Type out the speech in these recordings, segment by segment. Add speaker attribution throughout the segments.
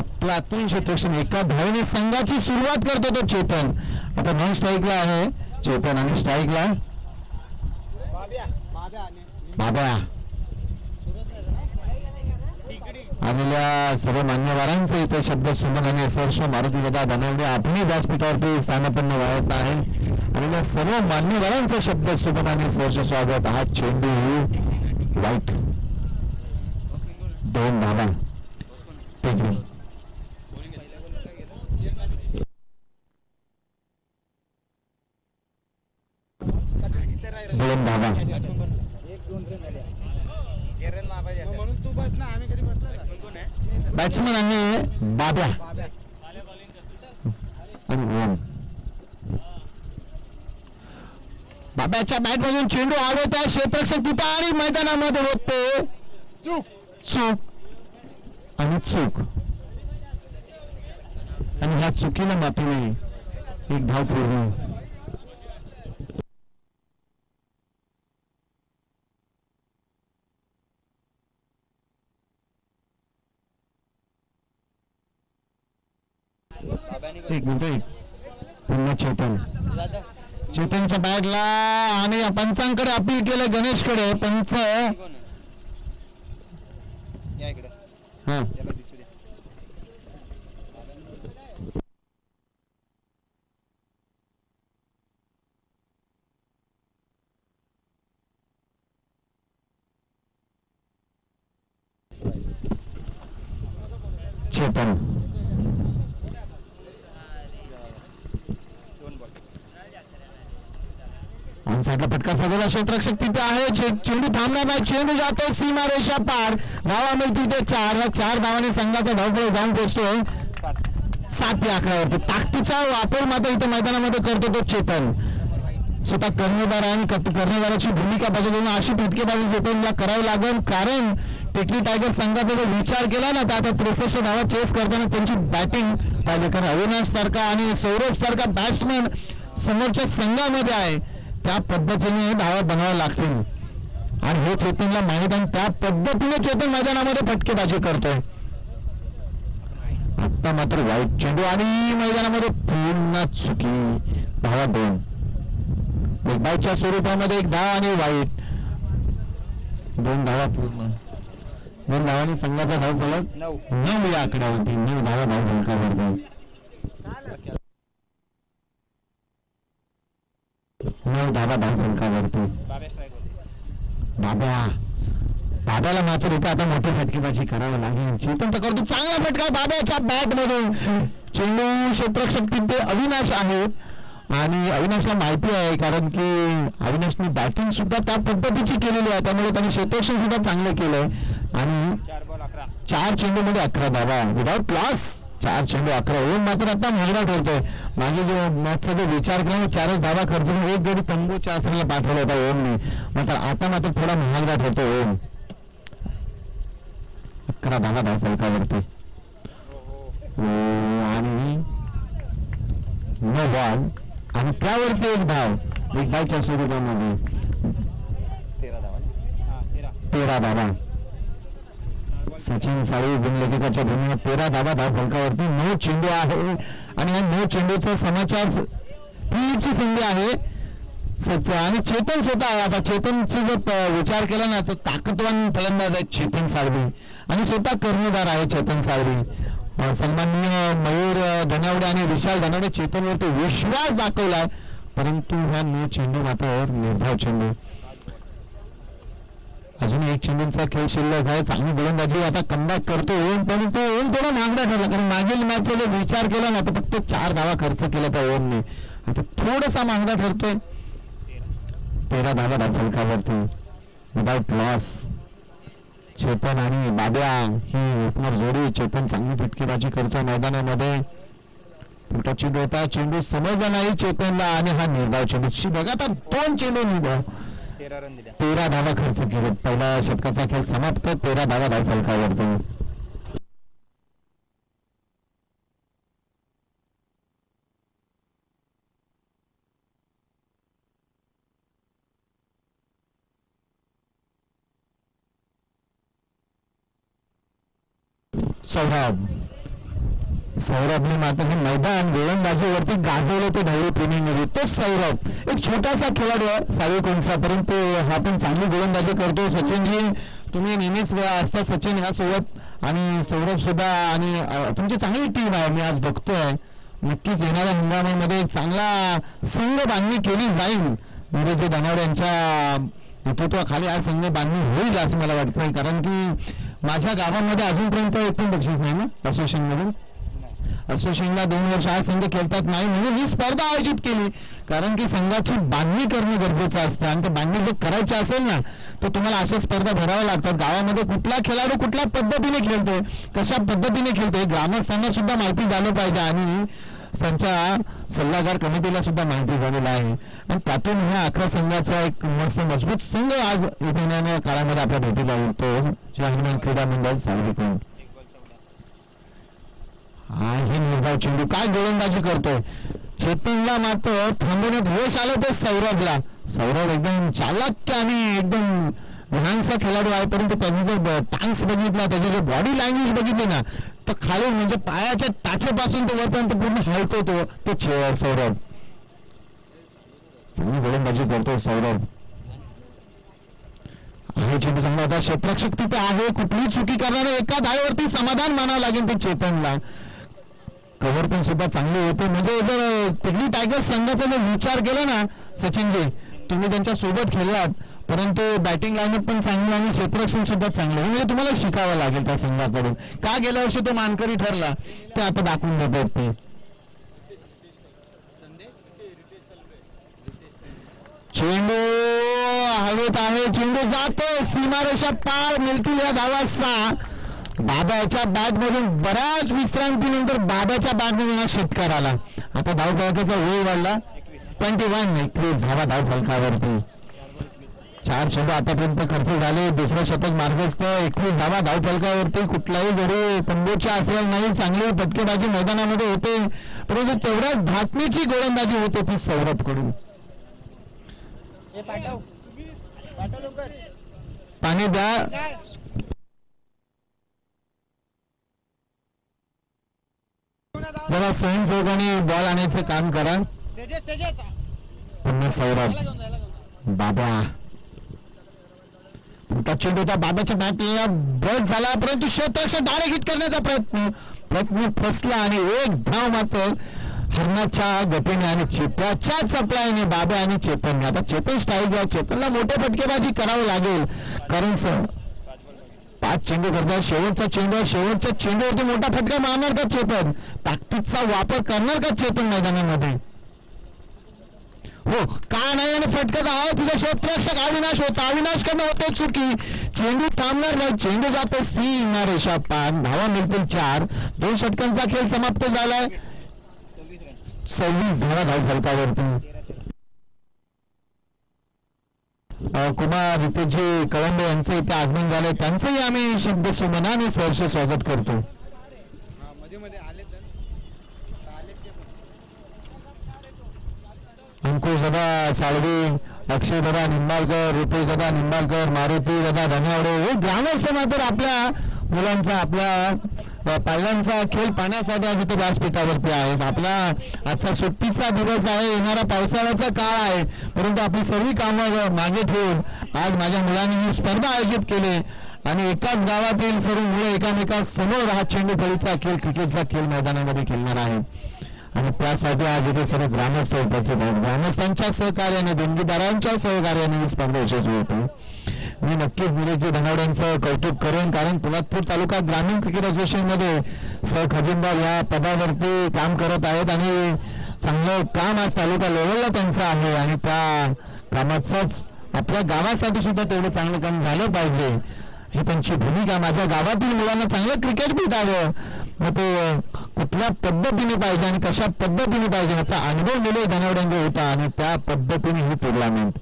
Speaker 1: प्लातून क्षेत्रक्षण एका धावेने संघाची सुरुवात करतो तो चेतन. आता नॉन स्ट्राईकला आहे. चेतन आणि स्ट्राईकला बाबा आलेल्या सर्व मान्यवरांचे इथे शब्द सुमन आणि सहर्ष मारुती दादा बनवले. आपणही व्यासपीठावरती स्थानपन्न व्हायचं आहे. आलेल्या सर्व मान्यवरांचे शब्द सुमन आणि सहर्ष स्वागत. हा चेंडू वाईट दोन धावा टेकडी. दोन धावा
Speaker 2: बॅट्समॅन आहे
Speaker 1: आणि बाब्या. आणि बाब्याच्या बॅट मधून चेंडू आवडत आहे. क्षेत्रक्षक तिथं आणि मैदानामध्ये होते.
Speaker 2: चूक.
Speaker 1: चूक. आणि चूक. आणि ह्या चुकीला माफीने एक धाव पूर्ण. एक मिनिट पुन्हा चेतन. चेतनच्या बॅटला आणि पंचांकडे अपील केलं गणेशकडे पंच. हा. चेतन
Speaker 2: दोन बॉल
Speaker 1: ऑन साईडला फटका साधला क्षेत्रक्षक तिथे आहे. चे- चेंडू थांबणार नाही. चेंडू जातो सीमा रेषा पार. धावा मिळतील ते चार. चार धावाने संघाचा धावफळ जाऊन पोहोचतो सात या आकड्यावरती ताकदीचा वापर मात्र इथे मैदानामध्ये करतो तो चेतन. स्वतः कर्णधार आणि कर्णधाराची भूमिका बजावून अशी फटकेबाजी चेतनला करावी लागेल. कारण टेकली टायगर संघाचा जो विचार केला ना तर आता त्रेसष्ट धावा चेस करताना त्यांची बॅटिंग पाहिजे कारण अविनाश सारखा आणि सौरभ सारखा बॅट्समन समोरच्या संघामध्ये आहे. त्या पद्धतीने धावा बनाव्या लागतील. आणि हे चेतनला माहीत आणि त्या पद्धतीने चेतन मैदानामध्ये फटकेबाजी करतोय. आता मात्र वाईट चेंडू आणि मैदानामध्ये पुन्हा चुकी. धावा दोन. बायच्या स्वरूपामध्ये एक धाव आणि वाईट. दोन धावा पूर्ण. दोन धावांनी संघाचा धाव फलक
Speaker 2: नऊ
Speaker 1: या आकड्यावरती. नऊ धावा धाव फलकावरती. नऊ धावा धाव फलकावरती
Speaker 2: बाबा स्ट्राईक होते
Speaker 1: बाबा बाब्याला मात्र इथे आता मोठी फटकेबाजी करावं लागेल. चेतन तर करतो. चांगला फटका बाब्याच्या बॅट मधून चेंडू क्षेत्ररक्षक तिथे अविनाश आहेत आणि अविनाशला माहिती आहे कारण की अविनाशने बॅटिंग सुद्धा त्या पद्धतीची केलेली आहे. त्यामुळे त्याने क्षेत्ररक्षण सुद्धा चांगलं केलंय आणि
Speaker 2: चार बॉल अकरा.
Speaker 1: चार चेंडू मध्ये अकरा धावा विदाउट लॉस चार चेंडू अकरा. ओम मात्र आता महागडा ठरतोय मागे जो मॅचचा जो विचार केला चारच धावा खर्च करून एक गडी तंबूच्या आसनाला पाठवला होता ओमने. मात्र आता मात्र थोडा महागडा ठरतोय ओम. अकरा धावा धाव फलकावरती. हो, आणि नो बॉल. आणि त्यावरती एक धाव एक बायच्या स्वरूपामध्ये.
Speaker 2: तेरा धावा. तेरा
Speaker 1: तेरा धावा. सचिन साळी गुणलेखिकाच्या भूमीवर तेरा धावा धाव फलकावरती. नऊ चेंडू आहे. आणि या नऊ चेंडूचा समाचार ची संधी आहे. सच आणि चेतन स्वतः आहे. आता चेतनचा जर विचार केला ना तर ताकदवान फलंदाज आहे चेतन साळवी. आणि स्वतः कर्णधार आहे चेतन साळवी. अं, सन्माननीय मयूर धनावडे आणि विशाल धनावडे चेतनवरती विश्वास दाखवलाय. परंतु ह्या नऊ चेंडू मात्र निर्धाव चेंडू. अजून एक चेंडूंचा खेळ शिल्लक आहे. चांगली गोलंदाजी आता कमबॅक करतो पण तो ओम थोडा महागडा ठरला कारण मागील मॅचचा जर विचार केला ना तर फक्त चार धावा खर्च केला त्या ओमने आता थोडासा महागडा ठरतोय. तेरा धावा दाखल फलकावरती विदाउट लॉस चेतन आणि बाब्या. ही ओपनर जोडी चेतन चांगली फटकेबाजी करतोय मैदानामध्ये. फुटा डोता चेंडू समजला नाही चेतनला आणि हा निर्धाव चेंडू. बघा आता दोन चेंडू निर्धाव
Speaker 2: तेरा रन दिल्या
Speaker 1: तेरा धावा खर्च केले. पहिला षटकाचा खेळ समाप्त. तेरा धावा धाव फलकावरती सौरभ सौरभने मात्र हे मैदान गोलंदाजीवरती गाजवलं ते ढवळी प्रेमीमध्ये. तो सौरभ एक छोटासा खेळाडू आहे सावी कोणसा परंतु हा पण चांगली गोलंदाजी करतो. सचिनजी तुम्ही नेहमीच असता सचिन ह्या सोबत आणि सौरभ सुद्धा आणि तुमची चांगली टीम आहे मी आज बघतोय. नक्कीच येणाऱ्या हंगामामध्ये चांगला संघ बांधणी केली जाईल. नीरज धनावड यांच्या नेतृत्वाखाली आज संघ बांधणी होईल असं मला वाटतंय. कारण की माझ्या गावामध्ये अजूनपर्यंत एक पण बक्षीस नाही ना असोसिएशनमधून असोसिएशनला दोन वर्ष आज संघ खेळतात नाही म्हणून ही स्पर्धा आयोजित केली. कारण की संघाची बांधणी करणं गरजेचं असतं. आणि ते बांधणी जर करायची असेल ना तर तुम्हाला अशा स्पर्धा भराव्या लागतात. गावामध्ये कुठला खेळाडू कुठल्या पद्धतीने खेळतोय कशा पद्धतीने खेळतोय ग्रामस्थांना सुद्धा माहिती झालं पाहिजे आणि संचा सल्लागार कमिटीला सुद्धा माहिती झालेलं आहे. आणि त्यातून ह्या अकरा संघाचा एक मस्त मजबूत संघ आज येणाऱ्या काळामध्ये आपल्या भेटीला येईल तो हनुमान क्रीडा मंडळ सार्वजनिक करून हे निर्धाव चेंडू काय गोलंदाजी करतोय? चेतनला मात्र थांबवण्यात यश आलं ते सौरभला. सौरभ एकदम चालाक्य आणि एकदम लहानसा खेळाडू आहे परंतु त्याचे जर टांग्स बघितला त्याची जर बॉडी लँग्वेज बघितली ना तर खाली म्हणजे पायाच्या टाचेपासून तो वरपर्यंत पूर्ण हलतो तो तो सौरभ. चांगली गोलंदाजी करतो सौरभ. आहे चेंडू चांगला होता. क्षेत्रक्षक तिथे आहे कुठलीही चुकी करणार एका धावेवरती समाधान मानावं लागेल ते चेतनला. कव्हर पण सुद्धा चांगली होते. म्हणजे जर पिगली टायगर्स संघाचा जर विचार केला ना सचिनजी तुम्ही त्यांच्यासोबत खेळलात परंतु बॅटिंग लाईनअप पण चांगलं आणि क्षेत्ररक्षण सुद्धा चांगलं. म्हणजे तुम्हाला शिकावं लागेल त्या संघाकडून. का गेल्या वर्षी तो मानकरी ठरला ते आता दाखवून देत ते. चेंडू हवेत आहे चेंडू जातो सीमारेषा पार मिळतील या धावा सहा बाबाच्या बॅट मधून बऱ्याच विश्रांतीनंतर बाबाच्या बॅट मधून हा षटकार आला. आता धाव फलकाचा वेळ वाढला. ट्वेंटी वन एकवीस धावा धाव फलकावरती. चार चेंडू आतापर्यंत खर्च झाले. दुसरं शतक मार्गस्थ एकवीस धावा धाव फलकावरती. कुठलाही जरी तंबूच्या असलेला नाही चांगली फटकेबाजी मैदानामध्ये होते. परंतु तेवढ्याच धाटणीची गोलंदाजी होते ती
Speaker 2: सौरभकडून पाठव. पाठव लवकर.
Speaker 1: पाणी द्या. जरा स्वयंसेवकाने बॉल आणायचं काम करा. पुन्हा सौरभ. बाबा. त्या चेंडूचा बाबाच्या बॅटला ब्रश झाला परंतु क्षेत्ररक्षक डायरेक्ट हिट करण्याचा प्रयत्न प्रयत्न फसला आणि एक धाव मात्र हरणाच्या गतीने आणि चेत्याच्या चपलाईने बाबा आणि चेतनने. आता चेतन स्टाईल चेतनला मोठे फटकेबाजी करावं लागेल. कारण सर पाच चेंडू करतात. शेवटचा चेंडू शेवटच्या चेंडूवरती मोठा फटका मारणार का चेतन ताकदीचा वापर करणार का चेतन मैदानामध्ये? हो का नाही आणि फटकत आहे तुझा प्रेक्षक अविनाश होता. अविनाश कडनं होतो चुकी. चेंडू थांबणार नाही. चेंडू जातो सीमा रेषा पान धावा मिळतील चार. दोन षटकांचा खेळ समाप्त झालाय. सव्वीस धावा धाव फलकावरती कुमार रितेशजी कळंबे यांचं इथे आगमन झालंय. त्यांचंही आम्ही शब्द सुमनाने सहर्ष स्वागत करतो. अंकुश दादा साळवी अक्षय दादा निंबाळकर रुपेश दादा निंबाळकर मारुती दादा धनावडे हे ग्रामस्थ मात्र आपल्या मुलांचा आपल्या पाल्यांचा खेळ पाण्यासाठी आज इथे व्यासपीठावरती आहेत. आपला आजचा सुट्टीचा दिवस आहे येणारा पावसाळ्याचा काळ आहे. परंतु आपली सर्व कामं मागे ठेवून आज माझ्या मुलांनी ही स्पर्धा आयोजित केली. आणि एकाच गावातील सर्व मुलं एकामेकासमोर हा चेंडू फळीचा खेळ क्रिकेटचा खेळ मैदानामध्ये खेळणार आहे आणि त्यासाठी आज इथे सर्व ग्रामस्थ उपस्थित आहेत. ग्रामस्थांच्या सहकार्याने देणगीदारांच्या सहकार्याने ही स्पर्धा यशस्वी होते. मी नक्कीच निलेशजी धनावड्यांचं कौतुक करेन कारण पोलादपूर तालुका ग्रामीण क्रिकेट असोसिएशनमध्ये सर सह खजिनदार या पदावरती काम करत आहेत आणि चांगलं काम आज तालुका लेवलला त्यांचं आहे आणि त्या कामाचंच आपल्या गावासाठी सुद्धा तेवढं चांगलं काम झालं पाहिजे. ही त्यांची भूमिका माझ्या गावातील मुलांना चांगलं क्रिकेट भेटावं. मग ते कुठल्या पद्धतीने पाहिजे आणि कशा पद्धतीने पाहिजे याचा अनुभव निलेश धनावड्यांनी होता आणि त्या पद्धतीने ही टुर्नामेंट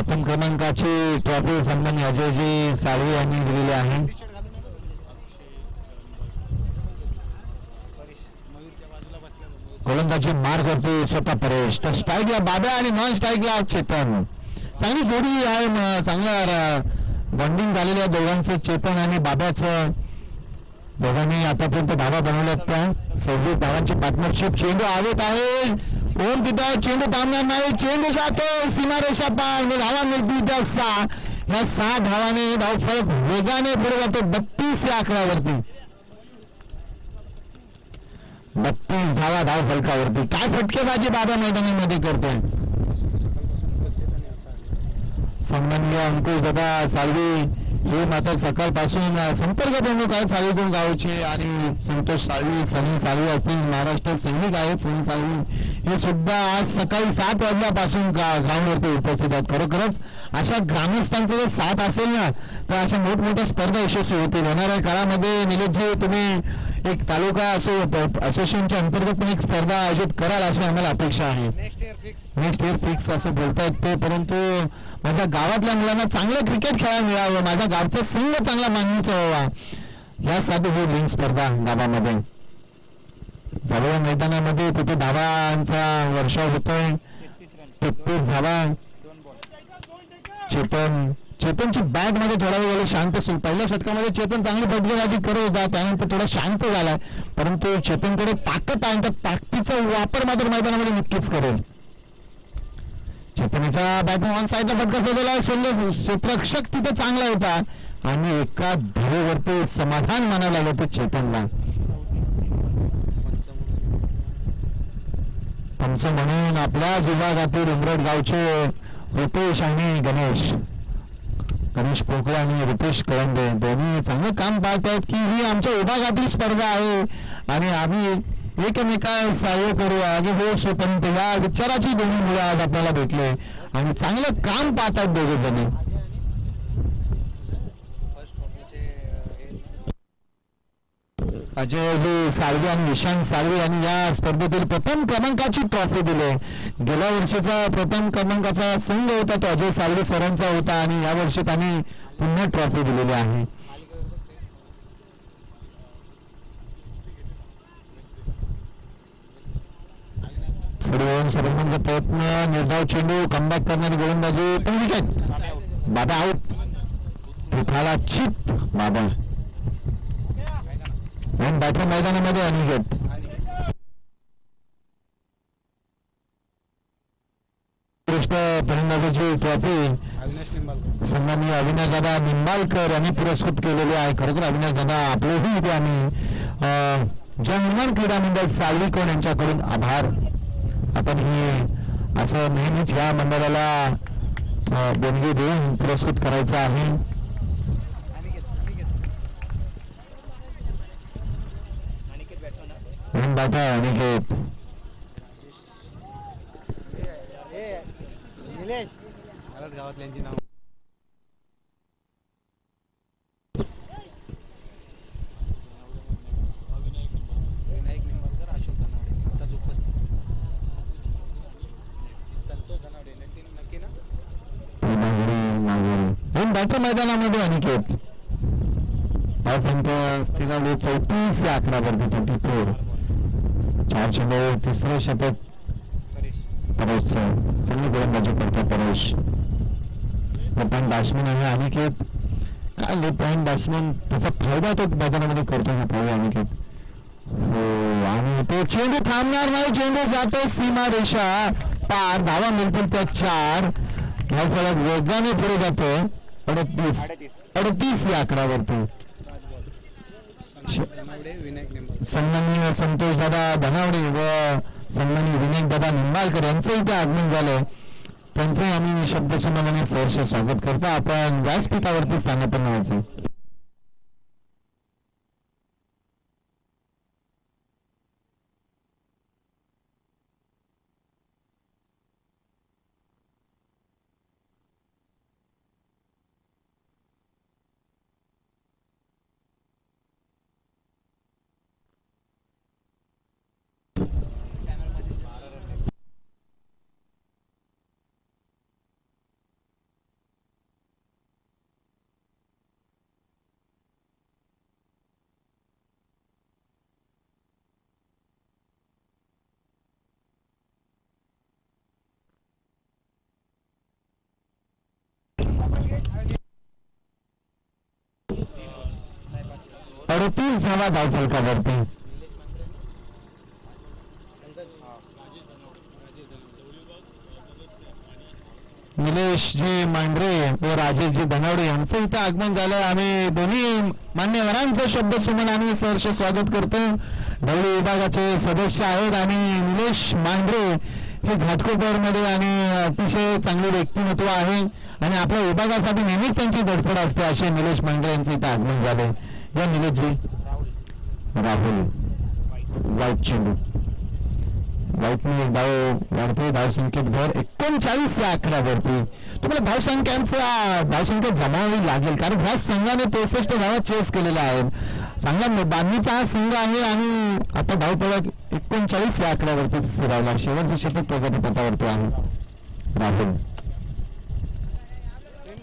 Speaker 1: प्रथम क्रमांकाची ट्रॉफी सन्मान अजयजी साळवी यांनी दिलेली आहे. गोलंदाजी मार करते स्वतः परेश. तर स्ट्राईकला बाब्या आणि नॉन स्ट्राईकला चेतन. चांगली जोडी आहे चांगला बॉन्डिंग झालेल्या दोघांचं चेतन आणि बाब्याचं. दोघांनी आतापर्यंत धावा बनवल्यात त्या. सव्वीस धावांची पार्टनरशिप चेंडू आवत आहे. ओम तिथं चेंडू थांबणार नाही. चेंडू जातो. सीमारेषा पार. धावा मिळतील त्या सहा या सहा धावाने धाव फरक वेगाने पुढे जातो. बत्तीस या आकड्यावरती बत्तीस धावा धाव फलकावरती. काय फटकेबाजी बाबा मैदानामध्ये करतोय? सन्माननीय अंकुश दादा सालवी हे मात्र सकाळपासून संपर्क प्रमुख आहेत साळवीकोण गावचे आणि संतोष साळवी सनी साळवी असतील महाराष्ट्र सैनिक आहेत सनी साळवी. हे सुद्धा आज सकाळी सात वाजल्यापासून गा ग्राउंडवरती उपस्थित आहेत. खरोखरच अशा ग्रामस्थांचा जर साथ असेल ना तर अशा मोठमोठ्या स्पर्धा यशस्वी होतील. येणाऱ्या काळामध्ये निलेशजी तुम्ही एक तालुका असो असोसिएशनच्या अंतर्गत पण एक स्पर्धा आयोजित कराल अशी आम्हाला अपेक्षा आहे.
Speaker 2: नेक्स्ट इयर फिक्स
Speaker 1: असं बोलतायत ते परंतु माझ्या गावातल्या मुलांना चांगलं क्रिकेट खेळायला मिळावं माझ्या गावचा संघ चांगला मागणीचा व्हावा. यासाठी ही लिंक स्पर्धा गावामध्ये. जवळ मैदानामध्ये तिथे धावांचा वर्षाव होतोय. तेहतीस धावा. चेतन चेतनची बॅटमध्ये थोडा वेळ झाला शांत सुरू पहिल्या षटकामध्ये चेतन चांगली फटकेबाजी करत होता. त्यानंतर थोडा शांत झालाय. परंतु चेतनकडे ताकद आहे आणि त्या ताकदीचा वापर मात्र मैदानामध्ये नक्कीच करेल. चेतनाच्या बॅटिंग ऑन साईडला फटका सोडलेला सुंदर क्षेत्रक्षक तिथे चांगला होता. आणि एका धरेवरती समाधान मानायला लागलं ते चेतनला. पंच म्हणून आपल्याच विभागातील उमरट गावचे रुपेश आणि गणेश. गणेश पोकळे आणि रुपेश कळंबे दोन्ही चांगलं काम पाहत आहेत की ही आमच्या विभागातील स्पर्धा आहे. आणि आम्ही एकमेका सहाय्य करू. आगे हो स्वतंत्र या विचाराची दोन्ही मुलं आज आपल्याला भेटले. आणि चांगलं काम पाहत आहेत दोघे जणी अजयजी साळवे आणि निशांत साळवे यांनी या स्पर्धेतील प्रथम क्रमांकाची ट्रॉफी दिली. गेल्या वर्षीचा प्रथम क्रमांकाचा संघ होता तो अजय साळवे सरांचा होता आणि या वर्षी त्यांनी पुन्हा ट्रॉफी दिलेली आहे. प्रयत्न निर्धाव चेंडू कमबॅक करणारी गोलंदाजी पण विकेट बाबा आऊट चित बाबा. आणि बॅटर मैदानामध्ये अनिकेत उत्कृष्ट फलंदाजाची ट्रॉफी
Speaker 2: निंबाळकर
Speaker 1: सन्माननीय अविनाश दादा निंबाळकर यांनी पुरस्कृत केलेले आहे. खरोखर अविनाश दादा आपलेही इथे आम्ही अं, क्रीडा मंडळ साळवीकोण यांच्याकडून आभार. आपण ही असं नेहमीच या मंडळाला देणगी देऊन पुरस्कृत करायचं आहे
Speaker 2: अनिकेत अनिकेत अनिकेत बॅट्समन
Speaker 1: म्हणून दादा अनिकेत
Speaker 2: निलेश आलाच गावातल्यांची नाव विनायक निंबाळकर अशोक धनावडे आताच उपस्थित संतोष धनावडे नक्की नक्की ना
Speaker 1: दोन बॅटर मैदानामध्ये अनिकेत धावसंख्या स्थिरावली चौतीस या आकड्यावरती ट्वेंटी फोर चार चेंडू तिसरं शतक.
Speaker 2: परेश.
Speaker 1: परेशचं चांगली गोलंदाजी करतो परेश. पॉईंट बॅट्समन आहे अनिकेत. काय पॉईंट बॅट्समन त्याचा फायदा तो मैदानामध्ये करतो का पाहूया अनिकेत. हो आणि तो चेंडू थांबणार नाही चेंडू जातो सीमा रेषा. पार धावा मिळतील त्या चार. ह्या फलक वेगाने पुढे जातो अडतीस.
Speaker 2: अडतीस.
Speaker 1: अडतीस या आकड्यावरती
Speaker 2: संतोष धनावडे विनायक निंबाळकर
Speaker 1: सन्माननीय संतोष दादा धनावडे व सन्माननीय विनायक दादा निंबाळकर यांचं इथे आगमन झालं त्यांचंही आम्ही शब्दसुमनाने सहर्ष स्वागत करतो. आपण व्यासपीठावरती स्थानापन्न व्हायचं. अडतीस धावा धाव फलकावरती. निलेशजी मांढरे व राजेशजी धनावडे यांचं इथं आगमन झालं आम्ही दोन्ही मान्यवरांचं शब्द सुमन आणि सहर्ष स्वागत करतो. ढवळी विभागाचे सदस्य आहेत आणि निलेश मांढरे हे घाटकोपरमध्ये आणि अतिशय चांगले व्यक्तिमत्व आहे. आणि आपल्या विभागासाठी नेहमीच त्यांची धडपड असते असे निलेश मांढरे यांचं इथं आगमन झाले. या निलेशजी. राहुल. वाईट चेंडू वाईटने डाव वाढते धावसंख्येत भर एकोणचाळीस या आकड्यावरती. तुम्हाला धावसंख्यांचा धावसंख्या जमावी लागेल कारण ह्या संघाने त्रेसष्ट धावा चेस केलेल्या आहेत. चांगला बांधणीचा हा संघ आहे आणि आता धावपळक एकोणचाळीस या आकड्यावरती स्थिरावला शेवटचं शतक प्रगतीपथावरती आहे. राहुल.
Speaker 2: ट्रेन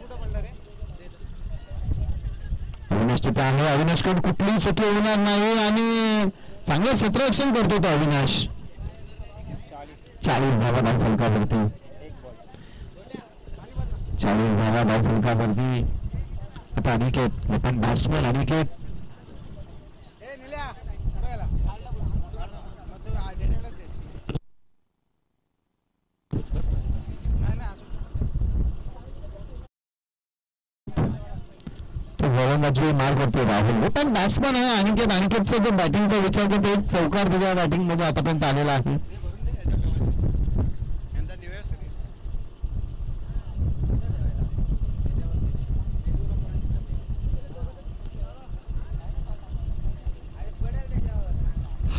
Speaker 1: अविनाश तिथे आहे. अविनाशकडून कुठलीही चुकी होणार नाही आणि चांगलं क्षेत्ररक्षण करतो तो अविनाश. चाळीस धावा धाव फलकावरती. चाळीस धावा धाव फलकावरती. आता अनिकेत आपण बॅट्समॅन अनिकेत.
Speaker 2: ए निल्या
Speaker 1: गोलंदाजी मार करतो राहुल. पण बॅट्समॅन आहे अनिकेत. अनिकेतचा जो बॅटिंगचा विचार करतो एक चौकार त्याच्या बॅटिंगमध्ये आतापर्यंत आलेला आहे.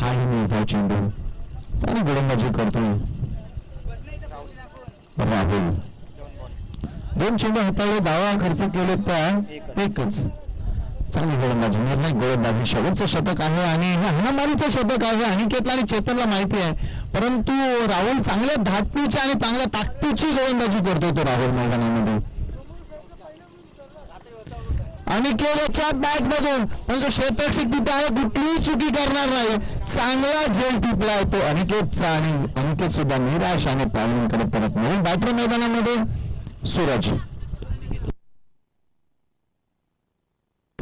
Speaker 1: हाही मिळतो चेंडू. चांगली गोलंदाजी करतो राहुल. दोन चेंडू हाताळले दावा खर्च केले त्या एकच. चांगली गोलंदाजी निर्णय गोलंदाजी. शेवटचं शतक आहे आणि हे हाणामारीचं शतक आहे. अनिकेतला आणि चेतनला माहिती आहे. परंतु राहुल चांगल्या धाकटीची आणि चांगल्या ताकदीची गोलंदाजी करतो तो राहुल मैदानामध्ये. अनिकेतच्या बॅट मधून पण जो क्षेत्ररक्षक तिथे आहे कुठलीही चुकी करणार नाही. चांगला झेल टिपलाय तो अनिकेत आणि अनिकेत सुद्धा निराश आणि पालनकडे परत नाही बॅटर मैदानामध्ये. सूरज.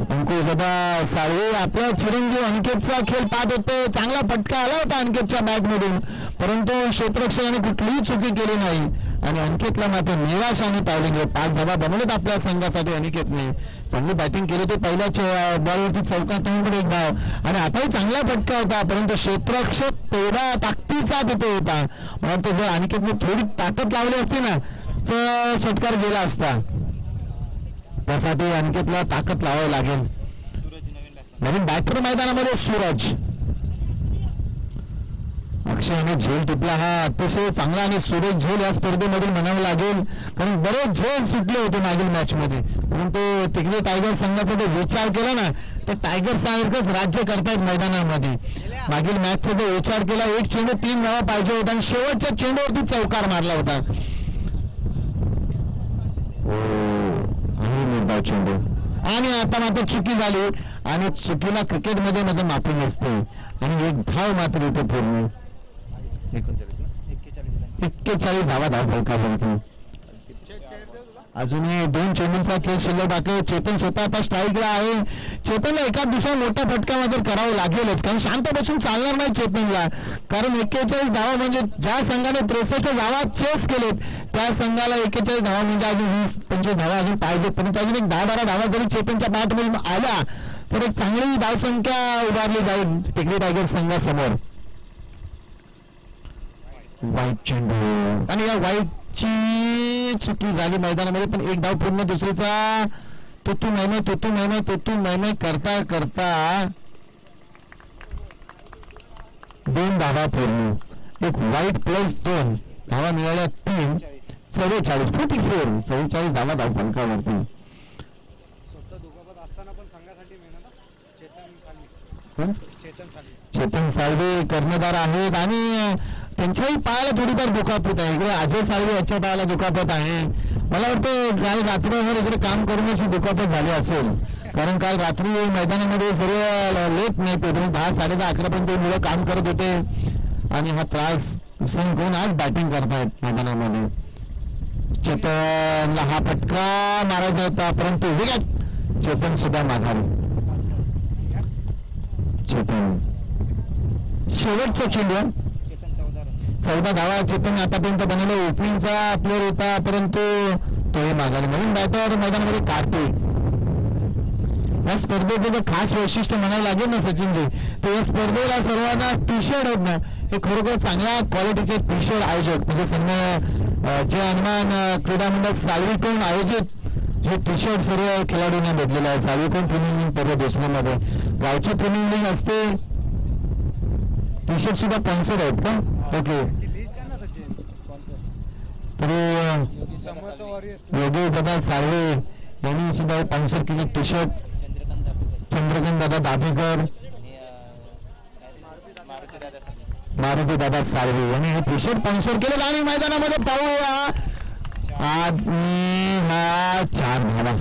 Speaker 1: अंकुश दादा साळवे आपला चिरंजीव अनिकेतचा खेळ पाहत होते. चांगला फटका आला होता अनिकेतच्या बॅट मधून परंतु क्षेत्ररक्षकाने कुठलीही चुकी केली नाही. आणि अनिकेतला मात्र निराश आणि पावले पाच धावा बनवलेत आपल्या संघासाठी अनिकेतने. चांगली बॅटिंग केली होती पहिल्या चे- बॉलवरती चौकात एक धाव आणि आताही चांगला फटका होता परंतु क्षेत्ररक्षक तेवढा ताकदीचा तिथे होता. म्हणून जर अनिकेतने थोडी ताकद लावली असती ना तर षटकार गेला असता. त्यासाठी अनिकेतला ताकद लावावी लागेल. नवीन बॅटर मैदानामध्ये सूरज. अक्षयाने झेल टिपला. हा अतिशय चांगला आणि सूरज झेल या स्पर्धेमधून म्हणावं लागेल. कारण बरेच झेल सुटले होते मागील मॅच मध्ये परंतु तिकडे टायगर संघाचा जर विचार केला ना तर टायगर सारखंच राज्य करतायत मैदानामध्ये. मागील मॅचचा जर विचार केला एक चेंडू तीन धावा पाहिजे होता आणि शेवटच्या चेंडूवरती चौकार मारला होता. निर्धाव चेंडू. आणि आता मात्र चुकी झाली. आणि चुकीला क्रिकेटमध्ये मात्र माफी नसते आणि एक धाव मात्र इथे पूर्ण.
Speaker 2: एक्केचाळीस
Speaker 1: धावा धाव फलकावरती अजूनही दोन चेंडूंचा खेळ शिल्लक बाकी चेतन स्वतः आता स्ट्राईकला आहे. चेतनला एका दुसरा मोठा फटका मात्र करावा लागेलच. कारण शांत बसून चालणार नाही चेतनला. कारण एक्केचाळीस धावा म्हणजे ज्या संघाने त्रेसष्ट धावा चेस केलेत त्या संघाला एक्केचाळीस धावा म्हणजे अजून वीस पंचवीस धावा अजून पाहिजेत. परंतु अजून एक दहा बारा धावा जरी चेतनच्या बॅटमधून आल्या तर एक चांगली धावसंख्या उभारली जाईल टेकडी टायगर संघासमोर. वाईट चेंडू आणि या ची चुकी झाली मैदानामध्ये पण एक धाव पूर्ण दुसरीचा. तो तू महिने तो तू महिने तो तू महिने करता करता. दोन धावा पूर्ण. एक वाईट प्लस दोन. धावा मिळाल्या तीन. चव्वेचाळीस. फोर्टी फोर चव्वेचाळीस धावा धाव फलकावरती.
Speaker 2: चेतन
Speaker 1: साळवे कर्णधार आहेत आणि त्यांच्याही पायाला थोडीफार दुखापत आहे. इकडे अजय साळवे याच्या पायाला दुखापत आहे. मला वाटतं काल रात्रभर इकडे काम करूनच ही दुखापत झाली असेल. कारण काल रात्री मैदानामध्ये सर्व लेट नाही ते तुम्ही दहा साडे दहा अकरापर्यंत मुलं काम करत होते. आणि हा त्रास सहन करून आज बॅटिंग करतायत मैदानामध्ये. चेतनला हा फटका मारायचा होता परंतु विकेट चेतन सुद्धा माघारी. चेतन. शेवटचा चेंडू
Speaker 2: चौदा
Speaker 1: धावा चेतन. आतापर्यंत बनवलं ओपनिंगचा प्लेअर होता. परंतु तोही माघारी. म्हणून बॅटर मैदानामध्ये कार्तिक. या स्पर्धेचं जर खास वैशिष्ट्य म्हणावं लागेल ना सचिनजी तर या स्पर्धेला सर्वांना टी शर्ट आहेत ना. हे खरोखर चांगल्या क्वालिटीचे टी शर्ट आयोजक. म्हणजे सर्व जे हनुमान क्रीडा मंडळ साळवीकडून आयोजित हे टी शर्ट सर्व खेळाडूंना भेटलेलं आहे साळवीकडून प्रीमियम लीग पर्व दुसऱ्यामध्ये गावची प्रीमियम लीग असते. टी शर्ट सुद्धा स्पॉन्सर आहेत का? ओके
Speaker 2: लीज
Speaker 1: योगी दादा साळवे यांनी सुद्धा स्पॉन्सर केली. T shirt
Speaker 2: Chandrakant
Speaker 1: Dada Dabhekar.
Speaker 2: मारुती दादा
Speaker 1: मारुती दादा साळवे यांनी हे टी शर्ट स्पॉन्सर केलेलं आणि मैदानामध्ये पाहूया. आणि हा चार धावा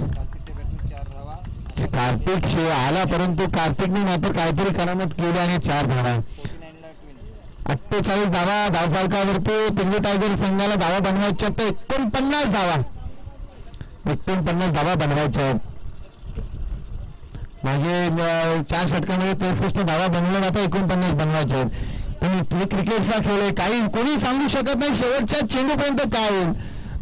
Speaker 1: कार्तिक शिव आला परंतु कार्तिकने मात्र काहीतरी करामत केली आणि चार धावा. अठ्ठेचाळीस धावा धावपालकावरती पिंडी टायगर संघाला धावा बनवायच्या तर एकोणपन्नास धावा. एकोणपन्नास धावा बनवायच्या. आहेत मागे चार षटकामध्ये त्रेसष्ट धावा बनवल्या आता एकोणपन्नास बनवायच्या. आहेत पण क्रिकेटचा खेळ आहे. काही कोणी सांगू शकत नाही शेवटच्या चेंडूपर्यंत काय होईल?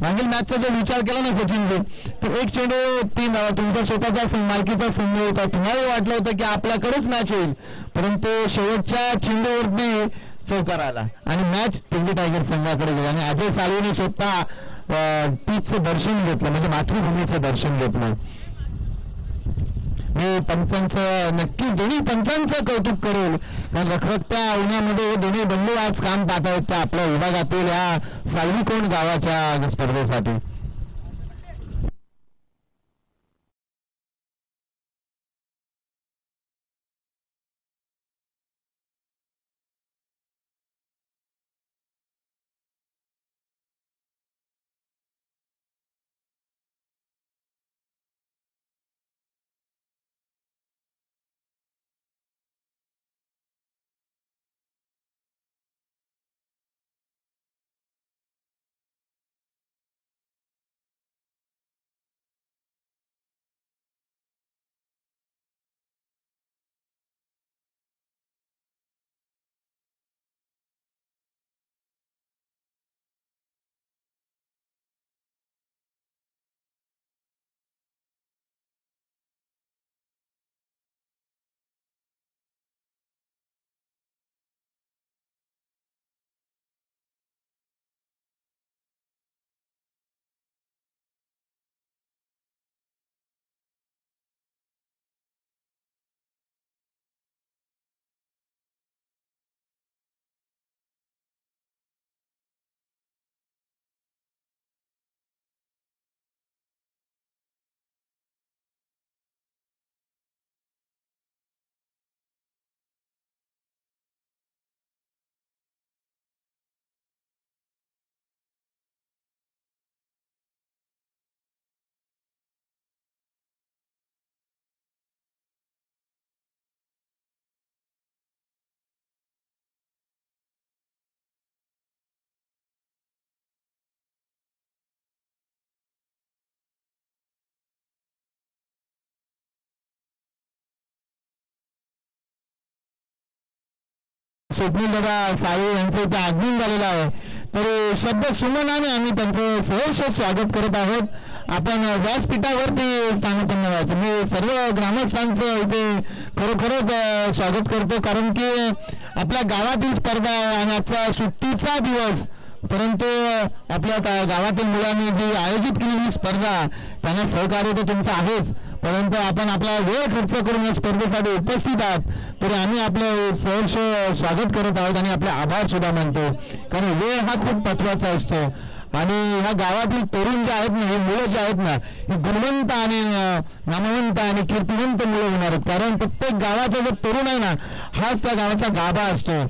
Speaker 1: मागील मॅचचा जर विचार केला ना सचिनजी तर एक चेंडू तीन तुमचा स्वतःचा सं- मालकीचा संघ होता. तुम्हाला वाटलं होतं की आपल्याकडेच मॅच होईल परंतु शेवटच्या चेंडूवरती चौकार आला. आणि मॅच दिल्ली टायगर संघाकडे गेली. आणि अजय साळवीने स्वतः पीचचं दर्शन घेतलं. म्हणजे मातृभूमीचं दर्शन घेतलं. मी पंचांचं नक्की दोन्ही पंचांचं कौतुक करेल कारण रखरखत्या उन्हामध्ये दोन्ही बंधू आज काम पाहत आहेत त्या आपल्या विभागातील या सालवीकोण गावाच्या स्पर्धेसाठी. स्वप्नील दादा साई यांचं इथे आगमन झालेलं आहे. तर शब्द सुमनाने आम्ही त्यांचं सहर्ष स्वागत करत आहोत. आपण व्यासपीठावरती स्थानापन्न व्हायचं. मी सर्व ग्रामस्थांचं इथे खरोखरच स्वागत करतो. कारण की आपल्या गावातील स्पर्धा आहे आणि आजचा सुट्टीचा दिवस परंतु आपल्या गावातील मुलांनी जी आयोजित केलेली स्पर्धा त्यांना सहकार्य तर तुमचं आहेच. परंतु आपण आपला वेळ खर्च करून या स्पर्धेसाठी उपस्थित आहात तरी आम्ही आपलं सहर्ष स्वागत करत आहोत आणि आपले आभार सुद्धा मानतो. कारण वेळ हा खूप महत्त्वाचा असतो. आणि ह्या गावातील तरुण जे आहेत ना हे मुलं जे आहेत ना हे गुणवंत आणि नामवंत आणि कीर्तिवंत मुलं होणार आहेत. कारण प्रत्येक गावाचा जो तरुण आहे ना हाच त्या गावाचा गाभा असतो.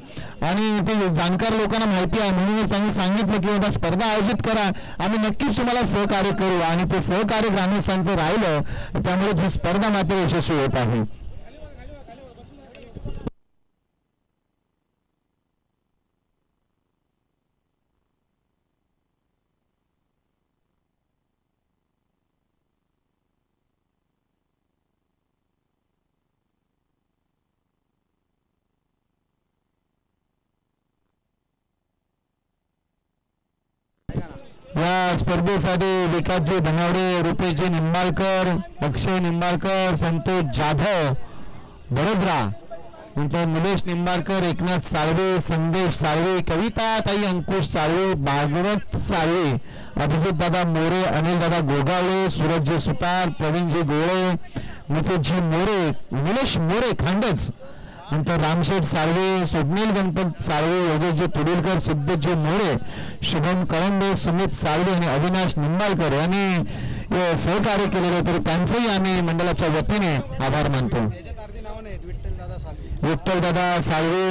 Speaker 1: आणि ते जाणकार लोकांना माहिती आहे म्हणूनच त्यांनी सांगितलं की बाबा स्पर्धा आयोजित करा. आम्ही नक्कीच तुम्हाला सहकार्य करू. आणि ते सहकार्य ग्रामस्थांचं राहिलं त्यामुळे ही स्पर्धा मात्र यशस्वी होत आहे. या स्पर्धेसाठी विकासजी धनावडे रुपेशजी निंबाळकर अक्षय निंबाळकर संतोष जाधव बडोदरा नंतर निलेश निंबाळकर एकनाथ साळवे संदेश साळवे कविता ताई अंकुश साळवे भागवत साळवे अभिजित दादा मोरे अनिल दादा गोगावळे सूरजजी सुतार प्रवीणजी गोळे नितेशजी मोरे निलेश मोरे खांडच नंतर रामशेठ साळवे स्वप्नील गणपत साळवे योगेशजी तुडीलकर सिद्धजी मोरे शुभम कळंबे सुमित साळवे आणि अविनाश निंबाळकर यांनी सहकार्य केलेले तर त्यांचंही आम्ही मंडळाच्या वतीने आभार मानतो. विठ्ठलदादा दादा साळवे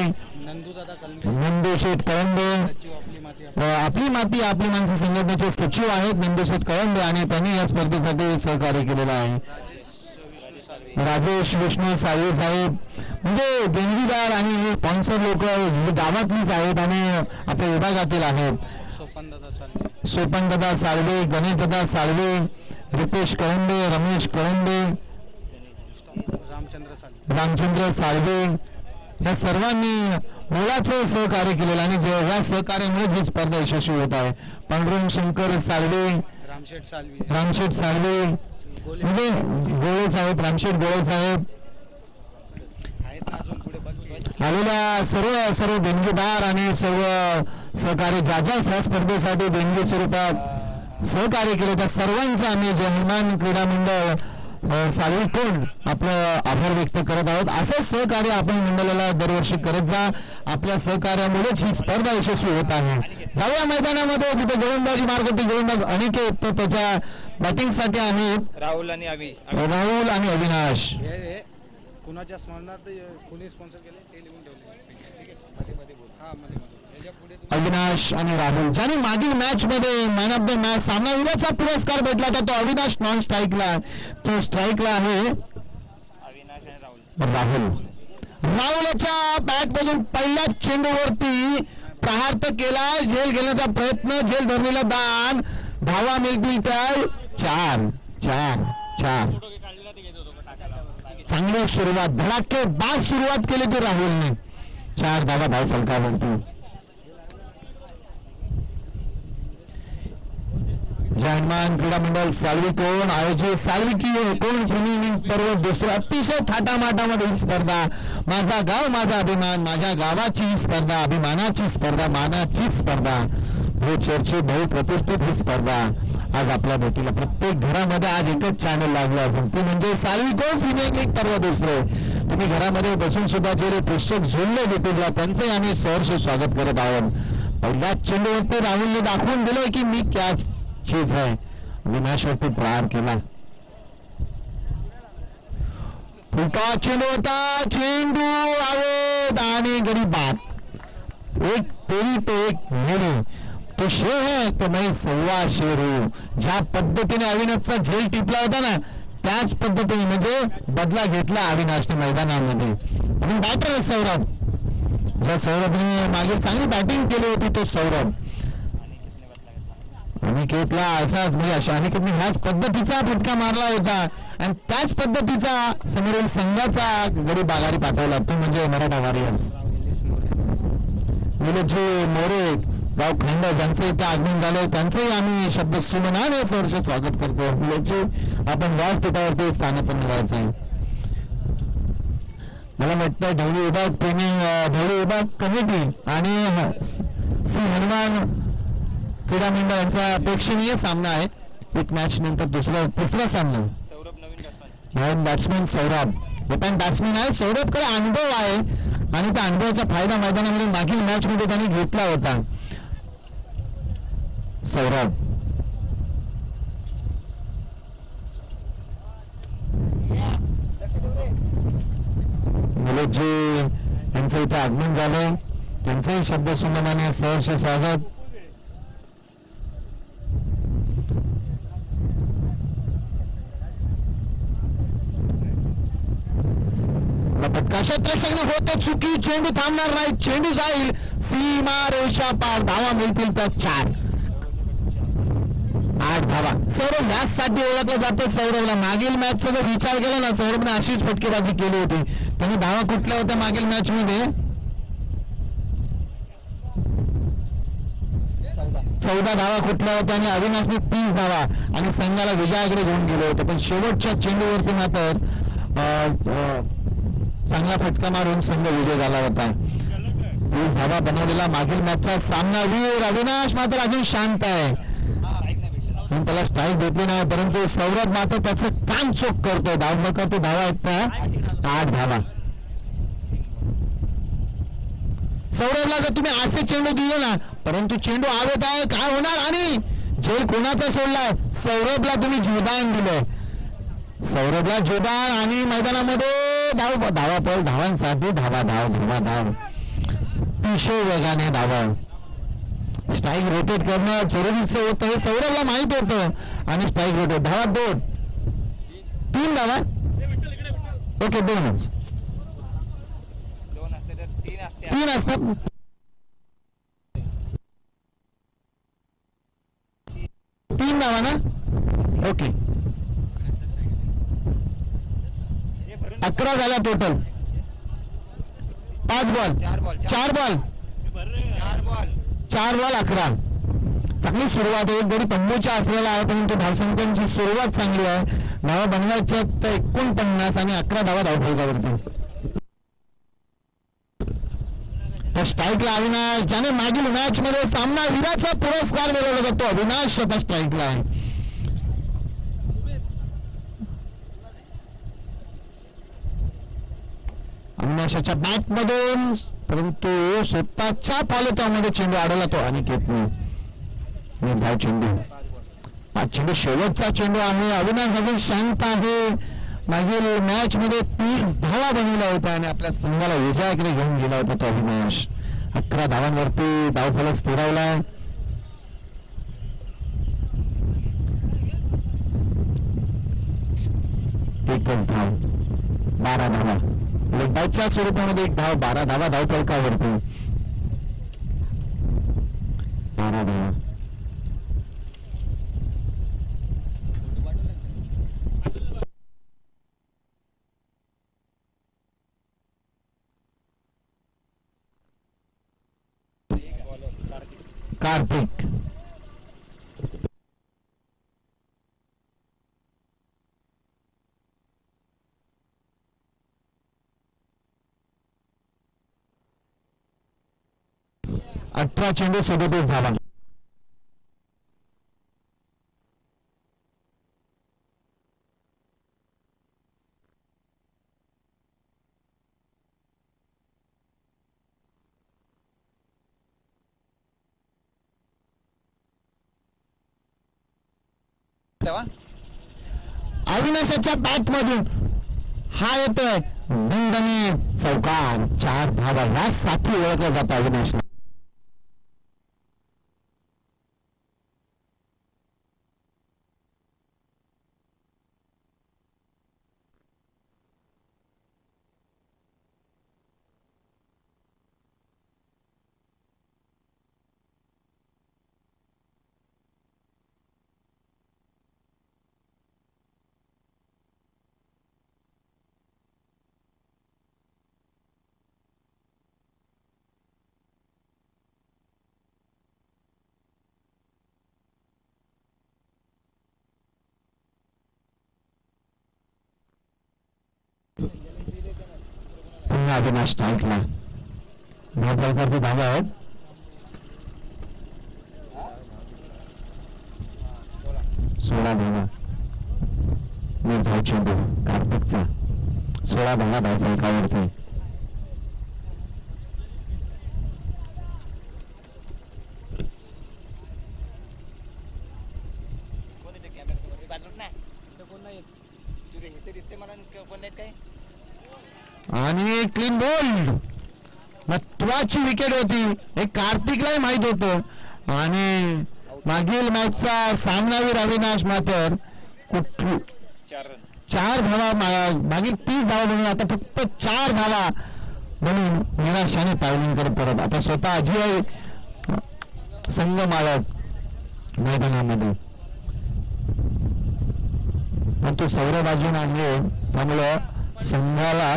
Speaker 1: नंदूशेठ कळंबे
Speaker 2: आपली माती
Speaker 1: आपली माती आपली माणसं संघटनेचे सचिव आहेत नंदूशेठ कळंबे आणि त्यांनी या स्पर्धेसाठी सहकार्य केलेलं आहे. राजेश विष्णू साळवे साहेब म्हणजे देणगीदार आणि स्पॉन्सर लोक गावातलीच आहेत आणि आपल्या विभागातील आहेत.
Speaker 2: सोपान दादा
Speaker 1: साळवे गणेश दादा साळवे रितेश कळंबे रमेश कळंबे
Speaker 2: रामचंद्र
Speaker 1: साळवे. या सर्वांनी मोलाचं सहकार्य केलेलं आणि या सहकार्यामुळेच ही स्पर्धा यशस्वी होत आहे. पांडुरंग शंकर साळवे
Speaker 2: रामशेठ सालवी
Speaker 1: रामशेठ साळवे म्हणजे गोळे साहेब रामशेठ गोळे साहेब.
Speaker 2: आहेत
Speaker 1: आलेल्या सर्व सर्व देणगीदार आणि सर्व सहकारी ज्या ज्या सह स्पर्धेसाठी देणगी स्वरूपात सहकार्य केले. त्या सर्वांचं आम्ही जन्मान क्रीडा मंडळ अ, कोण आपलं आभार व्यक्त करत आहोत. असंच सहकार्य आपण मंडळाला दरवर्षी करत जा. आपल्या सहकार्यामुळेच ही स्पर्धा यशस्वी होत आहे. जाऊया मैदानामध्ये. तिथे गोलंदाजी मार्गटी गोलंदाज अनेक त्याच्या त्याच्या बॅटिंगसाठी आहेत
Speaker 3: राहुल आणि आम्ही
Speaker 1: राहुल आणि अविनाश.
Speaker 2: कुणाच्या स्मरणार्थ कुणी स्पॉन्सर केले? ते लिहून ठेवले. ठीक आहे. मध्ये मध्ये बोल. हा मध्ये मध्ये याच्यापुढे तुम्ही
Speaker 1: अविनाश आणि राहुल. ज्याने मागील मॅच मध्ये मॅन ऑफ द मॅच सामनावीराचा पुरस्कार भेटला होता तो अविनाश नॉन स्ट्राईकला तो स्ट्राईकला आहे.
Speaker 3: अविनाश आणि राहुल.
Speaker 1: राहुल. राहुलच्या बॅट मधून पहिल्याच चेंडूवरती प्रहार तर केला झेल घेण्याचा प्रयत्न झेल धरलेला दान. धावा मिळतील तर चार चार चार. चांगली सुरुवात. धडाकेबाज सुरुवात केली ती राहुलने. चार धावा धाव फलकावरती जयमान क्रीडा मंडळ साळवी कोण आयोजित साळवी की कोण प्रेमी पर्व दुसरं अतिशय थाटामाटामध्ये ही स्पर्धा. माझा गाव माझा अभिमान माझ्या गावाची ही स्पर्धा अभिमानाची स्पर्धा मानाची स्पर्धा. बहु चर्चित प्रतिष्ठित ही स्पर्धा. आज आपल्या भेटीला प्रत्येक घरामध्ये आज एकच चॅनल लागलं असेल. ते म्हणजे सालविको कोण एक लीग पर्व तुम्ही घरामध्ये बसून सुद्धा जे प्रेक्षक झुलले भेटीला त्यांचे आम्ही सहर्ष स्वागत करत आहोत. पहिल्याच चेंडूवरती राहुलने दाखवून दिलंय की मी क्या चीज आहे. विनाशवरती प्रहार केला. फुटा चेंडू होता चेंडू आवेद आणि गरीबात एक पेरी तो एक मेरी तो शेर है तो मैं सव्वा शेर ज्या पद्धतीने अविनाशचा झेल टिपला होता ना त्याच पद्धतीने म्हणजे बदला घेतला अविनाशने मैदानामध्ये. आणि बॅटर सौरभ. ज्या सौरभने मागे चांगली बॅटिंग केली होती तो सौरभ. अनिकेतला असाच म्हणजे अशा अनिकेतने ह्याच पद्धतीचा फटका मारला होता. आणि त्याच पद्धतीचा समोरील संघाचा गडी बागारी पाठवला. तो म्हणजे मराठा वॉरियर्स निलेशजी मोरे. गाव खंड ज्यांचं इथे आगमन झालंय त्यांचंही आम्ही शब्द सुमनाने सहर्ष स्वागत करतो. निलेशजी आपण व्यासपीठावरती स्थानापन्न व्हायचं आहे. मला वाटतं ढवळी विभाग ट्रेनिंग ढवळी विभाग कमिटी आणि ह- श्री हनुमान क्रीडा मंडळ यांचा प्रेक्षणीय सामना आहे. एक मॅच नंतर दुसरा तिसरा सामना.
Speaker 3: नवीन बॅट्समॅन
Speaker 1: सौरभ. ओपन बॅट्समॅन आहे. सौरभकडे अनुभव आहे. आणि त्या अनुभवाचा फायदा मैदानामध्ये मागील मॅच मध्ये त्यांनी घेतला होता. सौरभ. निलेशजी यांचं इथे आगमन झालंय त्यांचंही शब्द सुमनाने सहर्ष स्वागत. कशा होते चुकी चेंडू थांबणार नाही चेंडू जाईल. सीमा रेषा पार धावा मिळतील तर चार. आठ धावा. सौरभसाठी ओळखलं जातं. सौरभला मागील मॅचचा जर विचार केला ना सौरभने अशीच फटकेबाजी केली होती. त्याने धावा कुठल्या होत्या मागील मॅच मध्ये? चौदा धावा कुठल्या होत्या आणि अविनाशने तीस धावा. आणि संघाला विजयाकडे घेऊन गेले होते. पण शेवटच्या चेंडूवरती मात्र चांगला फटका मारून संघ विजय झाला होता. तीस धावा बनवलेला मागील मॅचचा सामनावीर अविनाश मात्र अजून शांत आहे. आणि त्याला स्ट्राईक भेटली नाही परंतु सौरभ मात्र त्याचं कान चोख करतो धाव करतो धावा आहेत का? आठ धावा. सौरभला जर तुम्ही असे चेंडू दिले ना परंतु चेंडू आवत आहे काय होणार? आणि जे कोणाचा सोडलाय सौरभला तुम्ही जीवदान दिलंय. सौरभला जीवदान आणि मैदानामध्ये धाव धावा पळ धावांसाठी धावा धाव धावा धाव. अतिशय वेगाने धावा. स्ट्राईक रोटेट करणं जरुरीचं होतं हे सौरभला माहीत होतं. आणि स्ट्राईक रोटेट. धावा दोन. तीन धावा. ओके
Speaker 3: दोन. तीन
Speaker 1: तीन असतात. तीन धावा ना? ओके. अकरा झाल्या टोटल पाच बॉल
Speaker 3: चार बॉल
Speaker 1: चार बॉल
Speaker 3: चार बॉल
Speaker 1: अकरा. चांगली सुरुवात आहे. जरी तंबूच्या असलेला आहे परंतु धावसंख्यांची सुरुवात चांगली आहे. धावा बनवायच्या तर एकोणपन्नास आणि अकरा धावा धावफलकावरती त्या स्ट्राईकला अविनाश. ज्याने मागील मॅच मध्ये सामना वीराचा पुरस्कार मिळवला जातो. अविनाश त्या स्ट्राईकला आहे. अविनाशाच्या बॅट मधून परंतु स्वतःच्या पालकामध्ये चेंडू अडवला तो अनिकेतने निर्धाव चेंडू. हा चेंडू शेवटचा चेंडू आहे. अविनाश अजून शांत आहे. मागील मॅच मध्ये तीस धावा बनवल्या होत्या आणि आपल्या संघाला विजयाकडे घेऊन गेला होता तो अविनाश. अकरा धावांवरती धावफलक स्थिरावलाय एकच धाव. बारा धावा. लेगबायच्या स्वरूपामध्ये एक धाव बारा धावा धावफलकावरती बारा धावा. कार्तिक. अठरा चेंडू सदोतीस धावा. अविनाशाच्या बॅट मधून हा येतोय. दणदणी चौकार. चार धावा. ह्यासाठी ओळखला जातो अविनाश पुन्हा अविनाश स्ट्राईकला दोन प्रकारचे धावा आहेत सोळा धावा. निर्धाव चेंडू. कार्तिकचा. सोळा धावा धावफलकावरती
Speaker 3: कोण येते कॅमेरा बाजूला नाही कोण नाही तुझे हे ते दिसते मला कोण नाहीत काय
Speaker 1: आणि क्लीन बोल्ड. महत्वाची विकेट होती. हे कार्तिकलाही माहीत होतं. आणि मागील मॅचचा सामनावीर अविनाश मात्र कुठ?
Speaker 3: चार
Speaker 1: धावा मागील तीस धावा म्हणून आता फक्त चार धावा म्हणून निराशाने पायलिंगकडे परत. आता स्वतः अजय संघ मालक मैदानामध्ये. पण तो सौरभ अजून आहे. त्यामुळं संघाला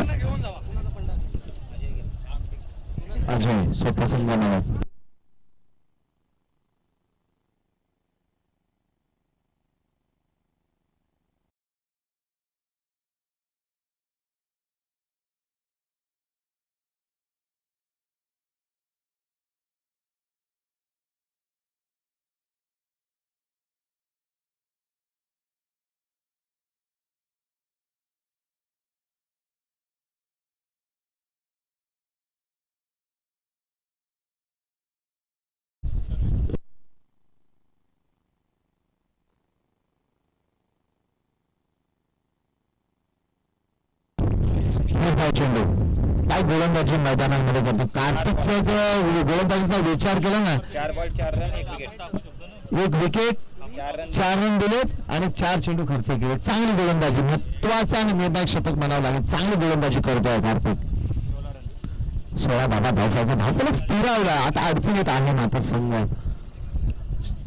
Speaker 1: अजय स्वतः संघ चेंडू. काय गोलंदाजी मैदानामध्ये करतो कार्तिकचा जो गोलंदाजीचा विचार केला ना
Speaker 3: चार बॉल चार रन एक विकेट
Speaker 1: एक विकेट
Speaker 3: चार रन.
Speaker 1: दिलेत आणि चार चेंडू खर्च केले. चांगली गोलंदाजी महत्त्वाचा आणि निर्णायक शतक म्हणावं लागेल. चांगली गोलंदाजी करतोय कार्तिक. सोळा बाबा धावफलक धावफलक स्थिरावला आता अडचणीत आहे मात्र संघ.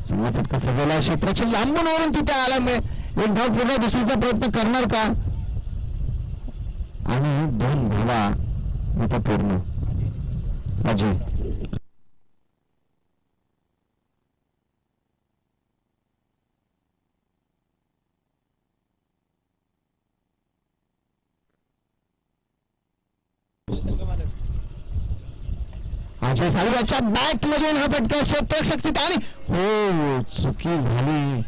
Speaker 1: संघ फटका सजवला क्षेत्रक्षण लांबून वरून तिथे आला मे एक धाव पूर्ण दुसरीचा प्रयत्न करणार का? आणि दोन भावा इथं पूर्ण. अजय अजय सालव्याच्या बॅट मधून हा फटका क्षेत्रक्षक आणि हो चुकी झाली.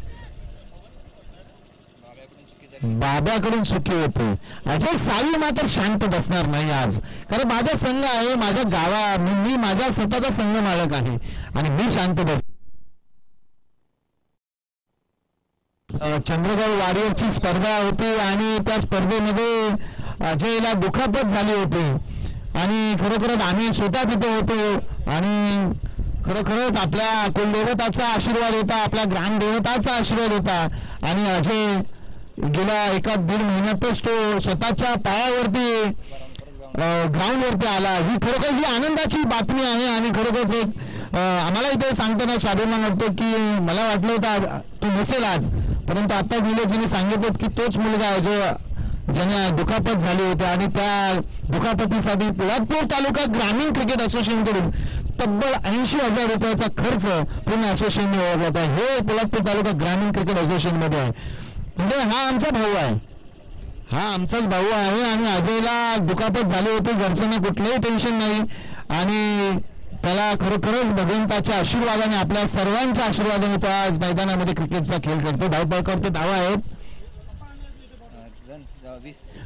Speaker 1: बाब्याकडून सुखी होते. अजय साई मात्र शांत बसणार नाही आज. कारण माझा संघ आहे माझ्या गावा मी माझ्या स्वतःचा संघ मालक आहे. आणि मी शांत बस चंद्रगाव चंद्रगड वॉरियरची स्पर्धा होती आणि त्या स्पर्धेमध्ये अजयला दुखापत झाली होती. आणि खरोखरच आम्ही स्वतः तिथे होतो. आणि खरोखरच आपल्या कुलदेवताचा आशीर्वाद होता आपल्या ग्रामदेवताचा आशीर्वाद होता. आणि अजय गेल्या एका दीड महिन्यातच तो स्वतःच्या पायावरती ग्राउंड वरती आला. ही खरोखर ही आनंदाची बातमी आहे आणि खरोखरच एक आम्हाला इथे सांगताना स्वाभिमान वाटतो की मला वाटलं होतं तो नसेल आज. परंतु आता निलेशजीने सांगितलं की तोच मुलगा आहे जो ज्याने दुखापत झाली होती आणि त्या दुखापतीसाठी पोलादपूर तालुका ग्रामीण क्रिकेट असोसिएशनकडून तब्बल ऐंशी हजार रुपयाचा खर्च पूर्ण असोसिएशनने ओळखला होता. हे पोलादपूर तालुका ग्रामीण क्रिकेट असोसिएशनमध्ये आहे. म्हणजे हा आमचा भाऊ आहे. हा आमचाच भाऊ आहे आणि अजयला दुखापत झाली होती घरच्यांना कुठलंही टेन्शन नाही. आणि त्याला खरोखरच भगवंताच्या आशीर्वादाने आपल्या सर्वांच्या आशीर्वादाने तो आज मैदानामध्ये क्रिकेटचा खेळ खेळतो धावपळ करते धावा आहेत.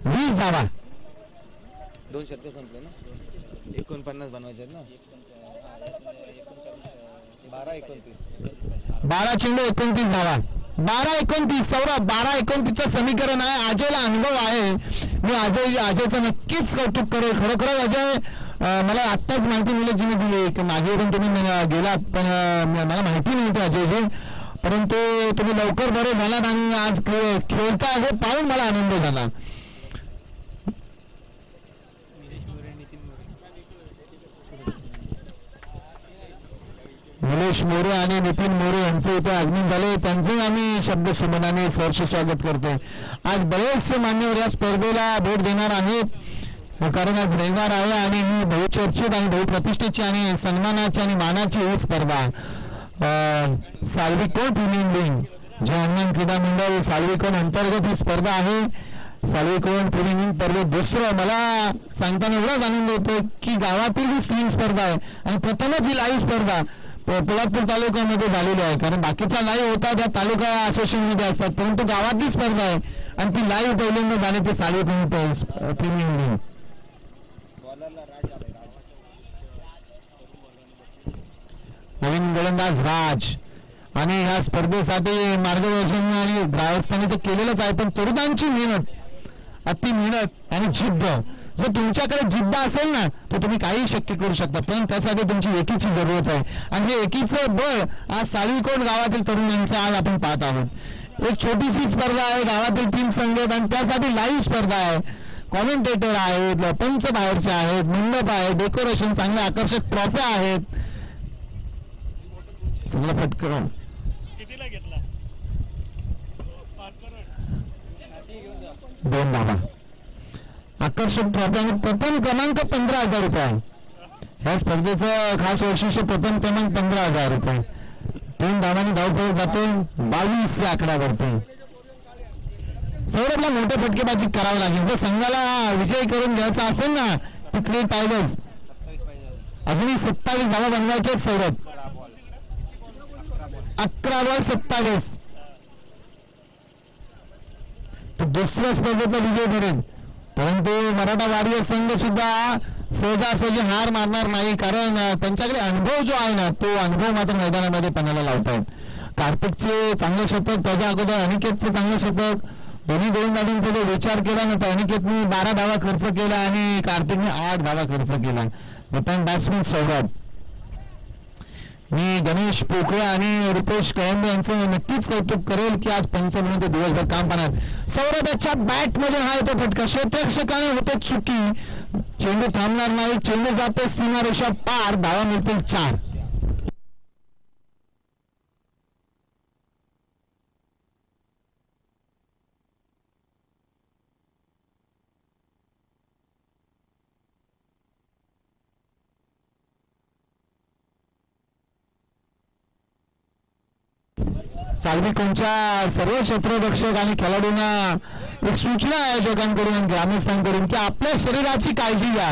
Speaker 3: वीस
Speaker 1: धावा.
Speaker 3: दोन शतक संपले ना? एकोणपन्नास बनवायचे ना? बारा एकोणतीस.
Speaker 1: बारा चेंडू एकोणतीस धावा. बारा एकोणतीस सौरभ बारा एकोणतीसचं समीकरण आहे. अजयला अनुभव आहे. मी अजय अजयचं नक्कीच कौतुक करेल. खरोखरच अजय मला आत्ताच माहिती निलेशजीने दिली. की मागे पण तुम्ही गेलात पण मला माहिती नव्हती अजयजी परंतु तुम्ही लवकर बरे झालात आणि आज खेळता हे पाहून मला आनंद झाला. निलेश मोरे आणि नितीन मोरे यांचे इथे आगमन झाले. त्यांचे आम्ही शब्द सुमनाने सहर्ष स्वागत करतोय. आज बरेचसे मान्यवर या स्पर्धेला भेट देणार आहेत. कारण आज रविवार आहे आणि ही बहुचर्चित आणि बहुप्रतिष्ठेची आणि सन्मानाची आणि मानाची ही स्पर्धा. अं, साल्विकोट प्रीमियम जे हनुमान क्रीडा मंडळ साल्विकोट अंतर्गत ही स्पर्धा आहे. साल्विकोट प्रीमियम पर्व दुसरं. मला सांगताना एवढाच आनंद होतो की गावातील ही स्लिंग स्पर्धा आहे आणि प्रथमच ही लाईव्ह स्पर्धा. पोलादपूर तालुक्यामध्ये झालेली आहे. कारण बाकीचा लाईव्ह होता त्या तालुका असोसिएशनमध्ये असतात. परंतु गावातली स्पर्धा आहे. आणि ती लाईव्ह पहिल्यांदा झाली ते साली प्रीमियम लीग नवीन गोलंदाज राज. आणि ह्या स्पर्धेसाठी मार्गदर्शन आणि ग्राहस्थांनी तर केलेलंच आहे. पण तरुणांची मेहनत अति मेहनत आणि जिद्द. जर तुमच्याकडे जिद्द असेल ना तर तुम्ही काही शक्य करू शकता पण त्यासाठी तुमची एकीची जरूरत आहे. आणि हे एकीचं बळ आज साळीकोट गावातील तरुणांचं आज आपण पाहत आहोत. एक छोटीशी स्पर्धा आहे गावातील तीन संघ आहेत आणि त्यासाठी लाईव्ह स्पर्धा आहे. कॉमेंटेटर आहेत पंच बाहेरचे आहेत मंडप आहे डेकोरेशन चांगले आकर्षक ट्रॉफ्या आहेत. चांगला फटकं दोन बाबा आकर्षक ट्रॉफी आणि प्रथम क्रमांक पंधरा हजार रुपये. ह्या स्पर्धेचं खास वैशिष्ट्य प्रथम क्रमांक पंधरा हजार रुपये. तीन धावांनी धावफळ जातो बावीस या आकड्यावरती. सौरभला मोठे फटकेबाजी करावं लागेल. जर संघाला विजय करून घ्यायचा असेल ना तिकडे टायगर्स.
Speaker 3: अजून.
Speaker 1: अजूनही सत्तावीस धावा बनवायचे आहेत सौरभ.
Speaker 3: अकरा बॉल
Speaker 1: सत्तावीस. तर दुसऱ्या स्पर्धेतला विजय ठरेल. परंतु मराठा वारियर संघ सुद्धा सहजासहजी हार मारणार नाही कारण त्यांच्याकडे अनुभव जो आहे ना तो अनुभव मात्र मैदानामध्ये पणाला लावतायत कार्तिकचे चांगले शतक त्याच्या अगोदर अनिकेतचे चांगले शतक दोन्ही गोलंदाजांचा जो विचार केला ना तर अनिकेतने बारा धावा खर्च केला आणि कार्तिकने आठ धावा खर्च केला. Return batsman Saurabh. मी गणेश पोकळे आणि रुपेश कळंबे यांचं नक्कीच कौतुक करेल की आज पंच म्हणून ते दिवसभर काम पाहणार. सौरभच्या बॅट मधून हा येतो फटका. क्षेत्रक्षकाने होते चुकी. चेंडू थांबणार नाही. चेंडू जाते सीमारेषा पार. धावा मिळतील चार. कोणच्या सर्व क्षेत्ररक्षक आणि खेळाडूंना एक सूचना आयोजकांकडून आणि ग्रामस्थांकडून की आपल्या शरीराची काळजी घ्या.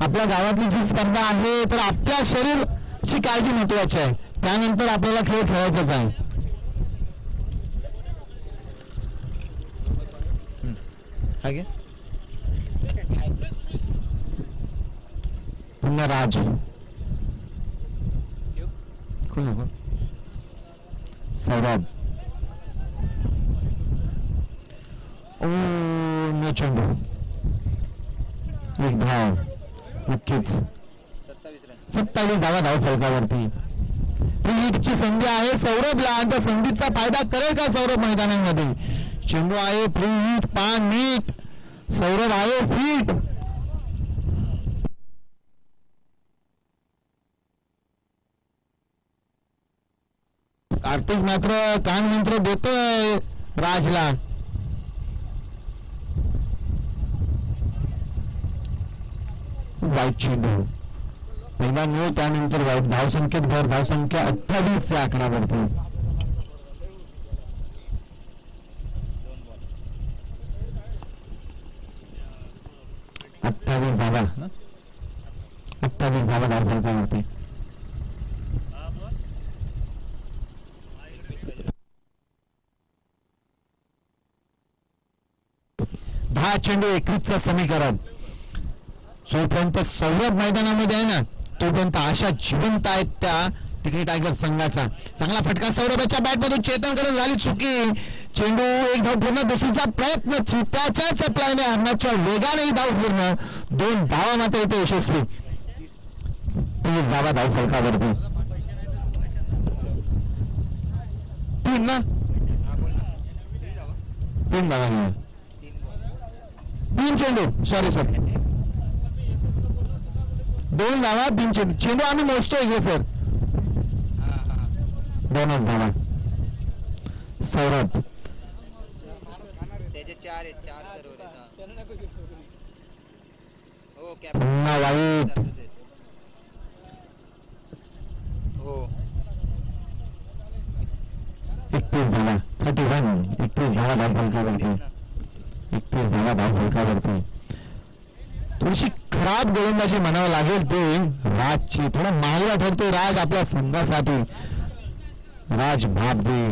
Speaker 1: आपल्या गावातली जी स्पर्धा आहे तर आपल्या शरीरची काळजी महत्वाची आहे. त्यानंतर आपल्याला खेळ खेळायचाच आहे. पुन्हा राज.
Speaker 2: खोल
Speaker 1: सौरभ ओ oh, no चेंडू एक धाव नक्कीच
Speaker 3: सत्तावीस रन
Speaker 1: धावा धाव फलकावरती. ची संधी आहे. सौरभला आणि त्या संधीचा फायदा करेल का सौरभ मैदानामध्ये? चेंडू आहे फ्री हिट पान मीट सौरभ आहे फिट. कार्तिक मात्र कान मंत्र देतोय राजला. वाईट चेंडू हो. पहिला न्यू त्यानंतर वाईट. धावसंख्येत भर धावसंख्या अठ्ठावीस या आकड्यावरती अठ्ठावीस धावा. अठ्ठावीस धावा धावसंख्यावरती दहा चेंडू एकवीसचं समीकरण. जोपर्यंत सौरभ मैदानामध्ये आहे ना तोपर्यंत आशा जिवंत आहेत त्या तिकडे टायगर संघाचा. चांगला फटका सौरभाच्या बॅट मधून चेतन करून झाली चुकी. चेंडू एक धाव पूर्ण दुसरीचा प्रयत्न चित्ताच्याच प्लायने अन्नाच्या वेगाने ही धाव पूर्ण. दोन धावा मात्र इथे यशस्वी. तीस धावा धाव फलकावरती. तीन ना? तीन धावा. तीन चेंडू सॉरी सर दोन धावा तीन चेंडू चेंडू आम्ही मोजतोय हे सर दोनच धावा. सौरभ.
Speaker 3: हो.
Speaker 1: पुन्हा वाईट.
Speaker 3: हो.
Speaker 1: एकतीस धावा. थर्टी वन एकतीस धावा धाव फलकावरती एकतीस धावा धाव फलकावरती थोडीशी खराब गोलंदाजी म्हणावं लागेल ते. राजची. थोडा मागला ठरतो राज आपल्या संघासाठी. राज भाबदे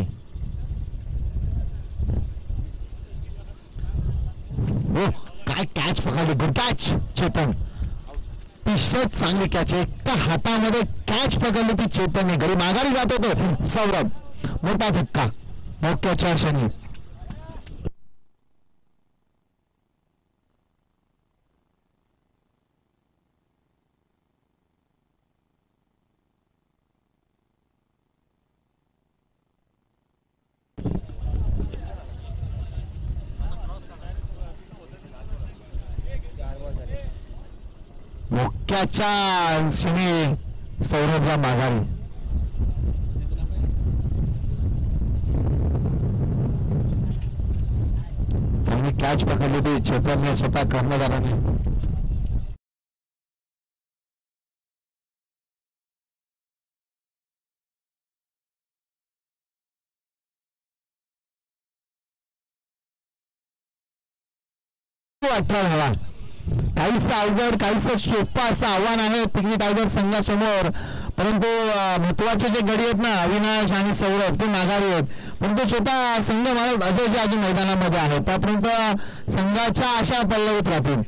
Speaker 1: हो काय कॅच पकडली. Good catch Chetan. अतिशय चांगली कॅच एका हातामध्ये कॅच पकडली ती चेतनने. घरी माघारी जात होतो. सौरभ. मोठा धक्का. मोक्याच्या क्षणी मोक्याच्या क्षणी सौरभला माघारी. चांगली कॅच पकडली होती. चेतनने स्वतः कर्णधाराने. अठरा धावा काहीच अवघड काहीच सोपं असं आव्हान आहे पिकनी टायगर संघासमोर. परंतु महत्त्वाचे जे गडी आहेत ना अविनाश आणि सौरभ ते माघारी आहेत. परंतु स्वतः संघ मालक अजय जे अजून मैदानामध्ये आहे त्यापर्यंत संघाच्या आशा पल्लवीत राहतील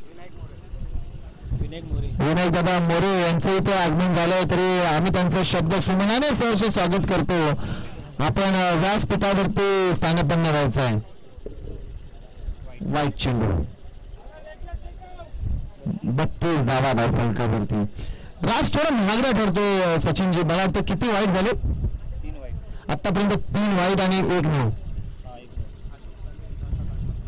Speaker 1: विनायक दादा मोरे यांचं इथे आगमन झालंय तरी आम्ही त्यांचं शब्द सुमनाने सहर्ष स्वागत करतो. आपण व्यासपीठावरती स्थानपन्न व्हायचं आहे. वाईट चेंडू. बत्तीस धावा धाव फलकावरती राज थोडा महागडा ठरतो सचिनजी. मला वाटतं किती वाईट झाले? आतापर्यंत तीन वाईट आणि एक नऊ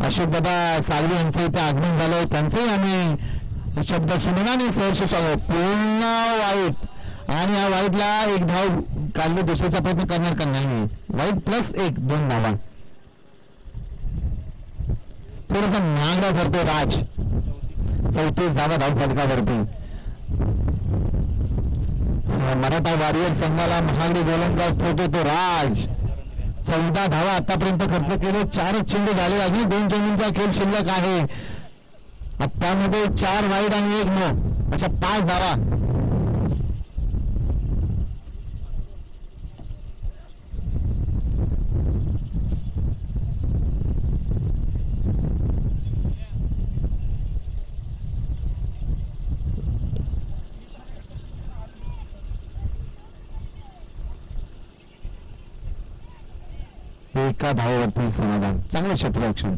Speaker 1: अशोक दादा साळवी यांचं इथे आगमन झालंय त्यांचंही आम्ही शब्द सुमनाने सहर्ष स्वागत. पूर्ण वाईट आणि या वाईटला एक धाव काढली दुसऱ्याचा प्रयत्न करणार का नाही? वाईट प्लस एक दोन धावा. थोडासा महागडा ठरतो राज. चौतीस धावा धाव फलकावरती. मराठा वॉरियर संघाला महागडी गोलंदाज ठेवतो तो राज. चौदा धावा आतापर्यंत खर्च केले चारच चेंडू झाले. अजून दोन चेंडूंचा खेळ शिल्लक आहे. त्यामध्ये चार वाईट आणि एक नो अशा पाच धावा. एका धावावरती समाधान. चांगलं क्षेत्ररक्षण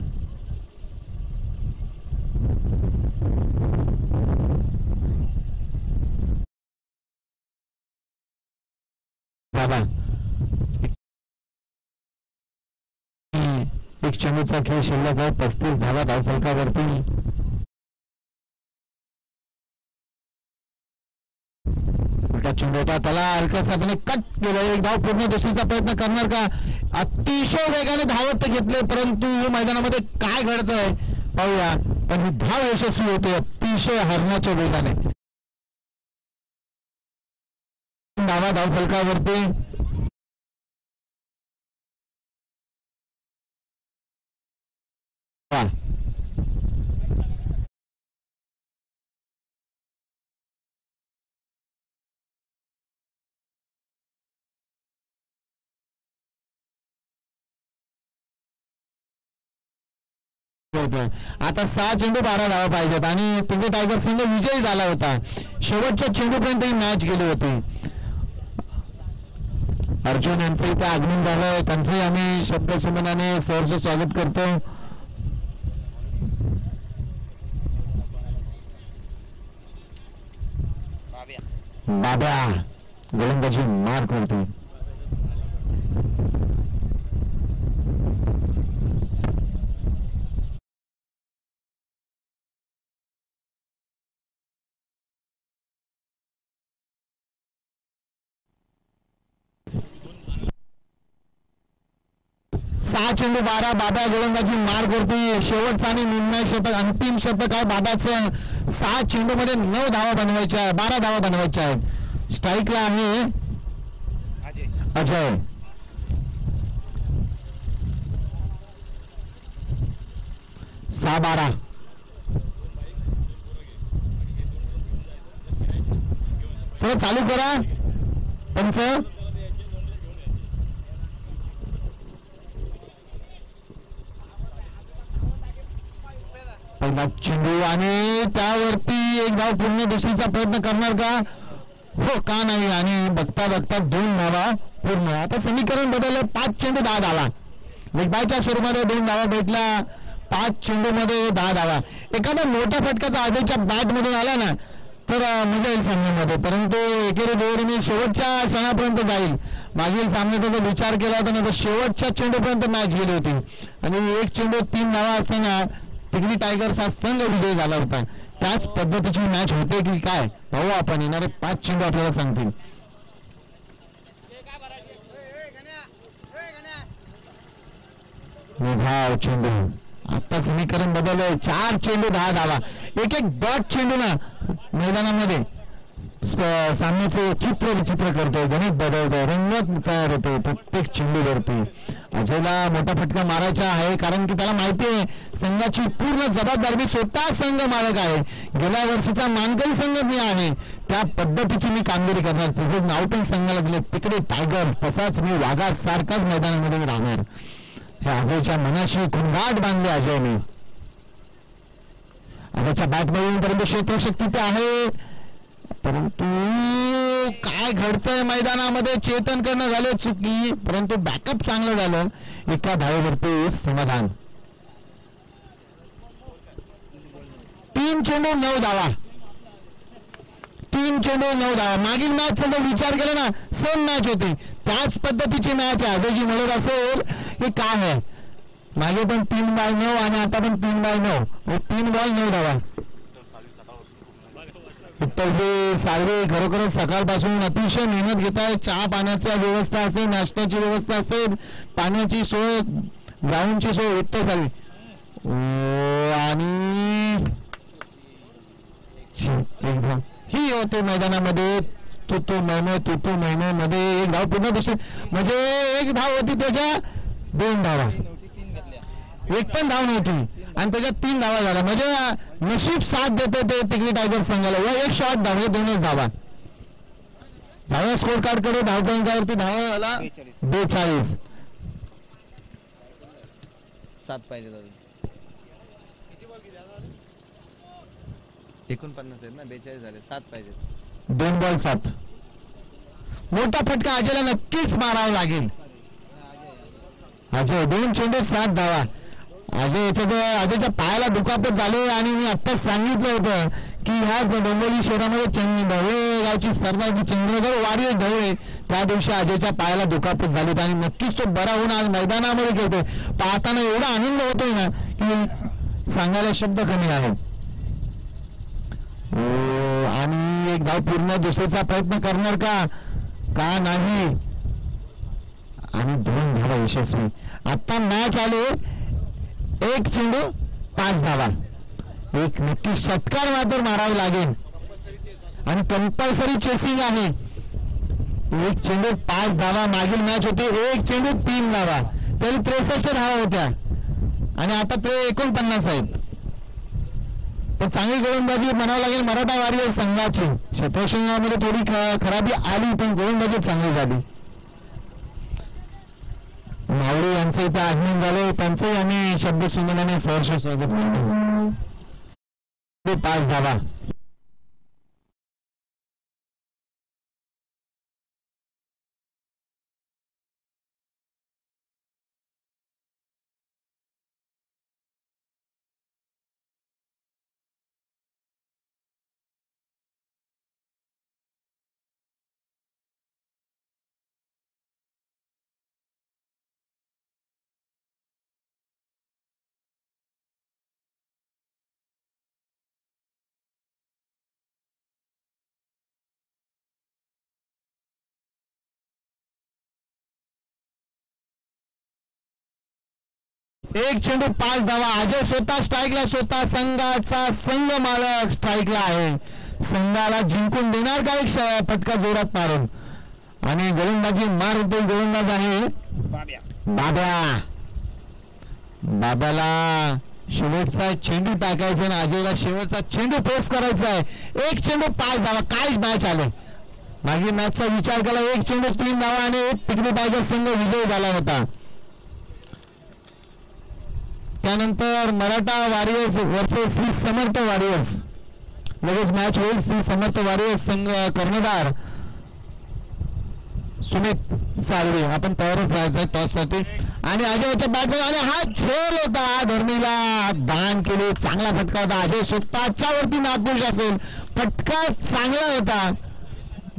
Speaker 1: एक चेंडूचा खेळ शिल्लक आहे पस्तीस धावा धावफलकावरती. उलटा चेंडू होता त्याला हलक्याच हाताने कट केलं एक धाव पूर्ण दुसरीचा प्रयत्न करणार का? अतिशय वेगाने धावत घेतले परंतु मैदानामध्ये काय घडतंय पाहूया. पण ही धाव यशस्वी होते अतिशय हरणाच्या वेगाने. धावा धाव फलकावरती. वा. होतं. आता सहा चेंडू बारा धावा पाहिजेत. आणि पिंपरी टायगर संघ विजयी झाला होता. शेवटच्या चेंडूपर्यंत ही मॅच गेली होती. अर्जुन यांचं इथे आगमन झालं. त्यांचंही आम्ही शब्दसुमनाने सहर्ष स्वागत करतो.
Speaker 3: बाब्या.
Speaker 1: बाब्या गोलंदाजी मार्क वरती सहा चेंडू बारा बाबा गोलंदाजी मार करते. शेवटचा आणि निर्णायक शतक अंतिम शतक आहे बाबाचं. सहा चेंडू मध्ये नऊ धावा बनवायच्या आहे बारा धावा बनवायच्या आहेत. स्ट्राईकला आहे.
Speaker 3: अजय
Speaker 1: अजय. सहा बारा. चला चालू करा. पंच. पहिला चेंडू आणि त्यावरती एक धाव पूर्ण दुसरीचा प्रयत्न करणार का? हो का नाही? आणि बघता बघता दोन धावा पूर्ण. आता समीकरण बदललं पाच चेंडू दहा धावा. बायच्या स्वरूपामध्ये दोन धावा भेटल्या. पाच चेंडू मध्ये दहा धावा. एखादा मोठा फटकाचा आजच्या बॅट मधून आला ना तर मजा येईल सामन्यामध्ये. परंतु एकेरी दुहेरीने शेवटच्या क्षणापर्यंत जाईल. मागील सामन्याचा जर विचार केला होता ना तर शेवटच्या चेंडूपर्यंत मॅच गेली होती. आणि एक चेंडू तीन धावा असताना तिकडे टायगर्स हा संघ विजय झाला होता. त्याच पद्धतीची मॅच होते की काय? भाऊ आपण येणारे पाच चेंडू आपल्याला सांगतील. निभाव चेंडू. आता समीकरण बदललंय. चार चेंडू दहा धावा. एक एक डॉट चेंडू ना मैदानामध्ये. सामन्याचं चित्र विचित्र करतोय. गणित बदलतोय. रंगत तयार होतो प्रत्येक चेंडूवरती. अजयला मोठा फटका मारायचा आहे. कारण की त्याला माहिती आहे संघाची पूर्ण जबाबदारी स्वतः संघ मालक आहे. गेल्या वर्षीचा मानकरी संघ मी आहे. त्या पद्धतीची मी कामगिरी करणार. तसेच नाव पण संघाला दिले तिकडे टायगर्स. तसाच मी वाघा सारखाच मैदानामध्ये राहणार. हे अजयच्या मनाशी खुंगाट बांधले अजयने अजयच्या बॅटमधून पर्यंत क्षेत्ररक्षक ते आहे. परंतु काय घडतंय मैदानामध्ये? चेतन करणं झालं चुकी परंतु बॅकअप चांगलं झालं. एका धावेवरती समाधान. तीन चेंडू नऊ धावा. तीन चेंडू नऊ धावा. मागील मॅचचा जर विचार केला ना सेम मॅच होती. त्याच पद्धतीची मॅच आहे. अजय जी म्हणत असेल हे काय आहे? मागे पण तीन बाय नऊ आणि आता पण तीन बाय नऊ. तीन बॉल नऊ धावा. विठ्ठलजी साळवे खरोखरच सकाळपासून अतिशय मेहनत घेत आहे. चहा पाण्याची व्यवस्था असेल नाश्त्याची व्यवस्था असेल पाण्याची सोय ग्राउंडची सोय उत्तर झाली. आणि ही होते मैदानामध्ये तू तू महिने तू तू महिन्यामध्ये एक धाव पूर्ण दुसरी म्हणजे एक धाव होती त्याच्या दोन धावा. एक पण धाव नव्हती. आणि त्याच्यात तीन धावा झाल्या. म्हणजे नशीब साथ देते ते तिकडी टायगर संघाला. व एक शॉट धाव म्हणजे दोनच धावा. धावा स्कोर कार्डकडे धावपंकावरती धावा झाला
Speaker 3: बेचाळीस.
Speaker 4: सात पाहिजे एकोणपन्नास आहेत ना बेचाळीस झाले. सात पाहिजे.
Speaker 1: दोन बॉल सात. मोठा फटका अजयला नक्कीच मारावा लागेल. अजय दोन चेंडू सात धावा. अजय याच्याजवळ अजयच्या पायाला दुखापत झाले आणि मी आत्ताच सांगितलं होतं की ह्या ज- डोंबिवली शहरामध्ये चंद ढवळे गावची स्पर्धा जी चंद्रगड वारी ढवळे त्या दिवशी अजयच्या पायाला दुखापत झाली होती आणि नक्कीच तो बरा होऊन आज मैदानामध्ये खेळतोय. पाहताना एवढा आनंद होतोय ना की सांगायला शब्द कमी आहे. हो, आणि एक धाव पूर्ण दुसरीचा प्रयत्न करणार का? का नाही? आणि दोन धावा यशस्वी. आता मॅच आले. एक चेंडू पाच धावा. एक नक्की षटकार मात्र मारावे लागेल. आणि कंपल्सरी चेसिंग आहे. एक चेंडू पाच धावा मागील मॅच होती. एक चेंडू तीन धावा. तरी त्रेसष्ट धावा होत्या. आणि आता ते एकोणपन्नास आहेत. पण चांगली गोलंदाजी म्हणावं लागेल मराठा वारी संघाची. क्षेत्रक्षणामध्ये थोडी ख- खराबी आली पण गोलंदाजी चांगली झाली. मावळे यांचं इथे आगमन झालं. त्यांचंही आम्ही शब्द सुमनाने सहर्ष स्वागत करतो. ते पाच धावा एक चेंडू पाच धावा. अजय स्वतः स्ट्राईकला स्वतः संघाचा संघ मालक स्ट्राईकला आहे. संघाला जिंकून देणार का एक फटका जोरात मारून? आणि गोलंदाजी मार होते गोलंदाज आहे.
Speaker 3: बाब्या.
Speaker 1: बाब्या. बाब्याला शेवटचा चेंडू टाकायचा आणि अजयला शेवटचा चेंडू फेस करायचा आहे. एक चेंडू पाच धावा. काय मॅच आले? मागील मॅचचा विचार केला. एक चेंडू तीन धावा आणि एक पिकनी टायगर संघ विजयी झाला होता. त्यानंतर Maratha warriors versus Shri Samarth warriors लगेच मॅच होईल. श्री समर्थ वॉरियर्स संघ कर्णधार सुमित साळवे. आपण तयारच राहायचं आहे टॉससाठी आणि अजयच्या बॅट आणि हा झेल होता धरणीला दान केले चांगला फटका होता. अजय स्वतःच्या वरती नागपूर असेल. फटका चांगला होता.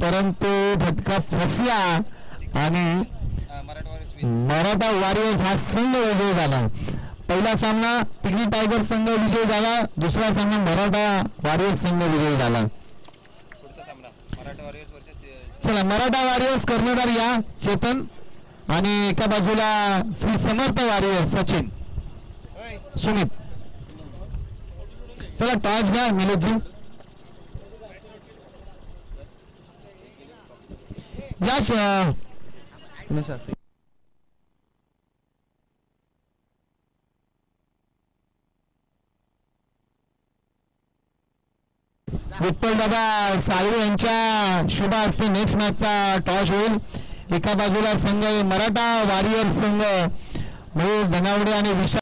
Speaker 1: परंतु फटका फसला. आणि मराठा वॉरियर्स हा संघ विजय झाला. पहिला सामना तिगडी टायगर संघ विजय झाला. दुसरा सामना मराठा वॉरियर्स संघ विजय झाला. चला मराठा वॉरियर्स कर्णधार या चेतन. आणि एका बाजूला श्री समर्थ वॉरियर्स सचिन. सुमित चला टॉस घ्या निलेशजी या दादा साळवे यांच्या शुभ हस्ते नेक्स्ट मॅचचा टॉस होईल. एका बाजूला संघ मराठा वॉरियर संघ. मयूर धनावडे आणि विशाल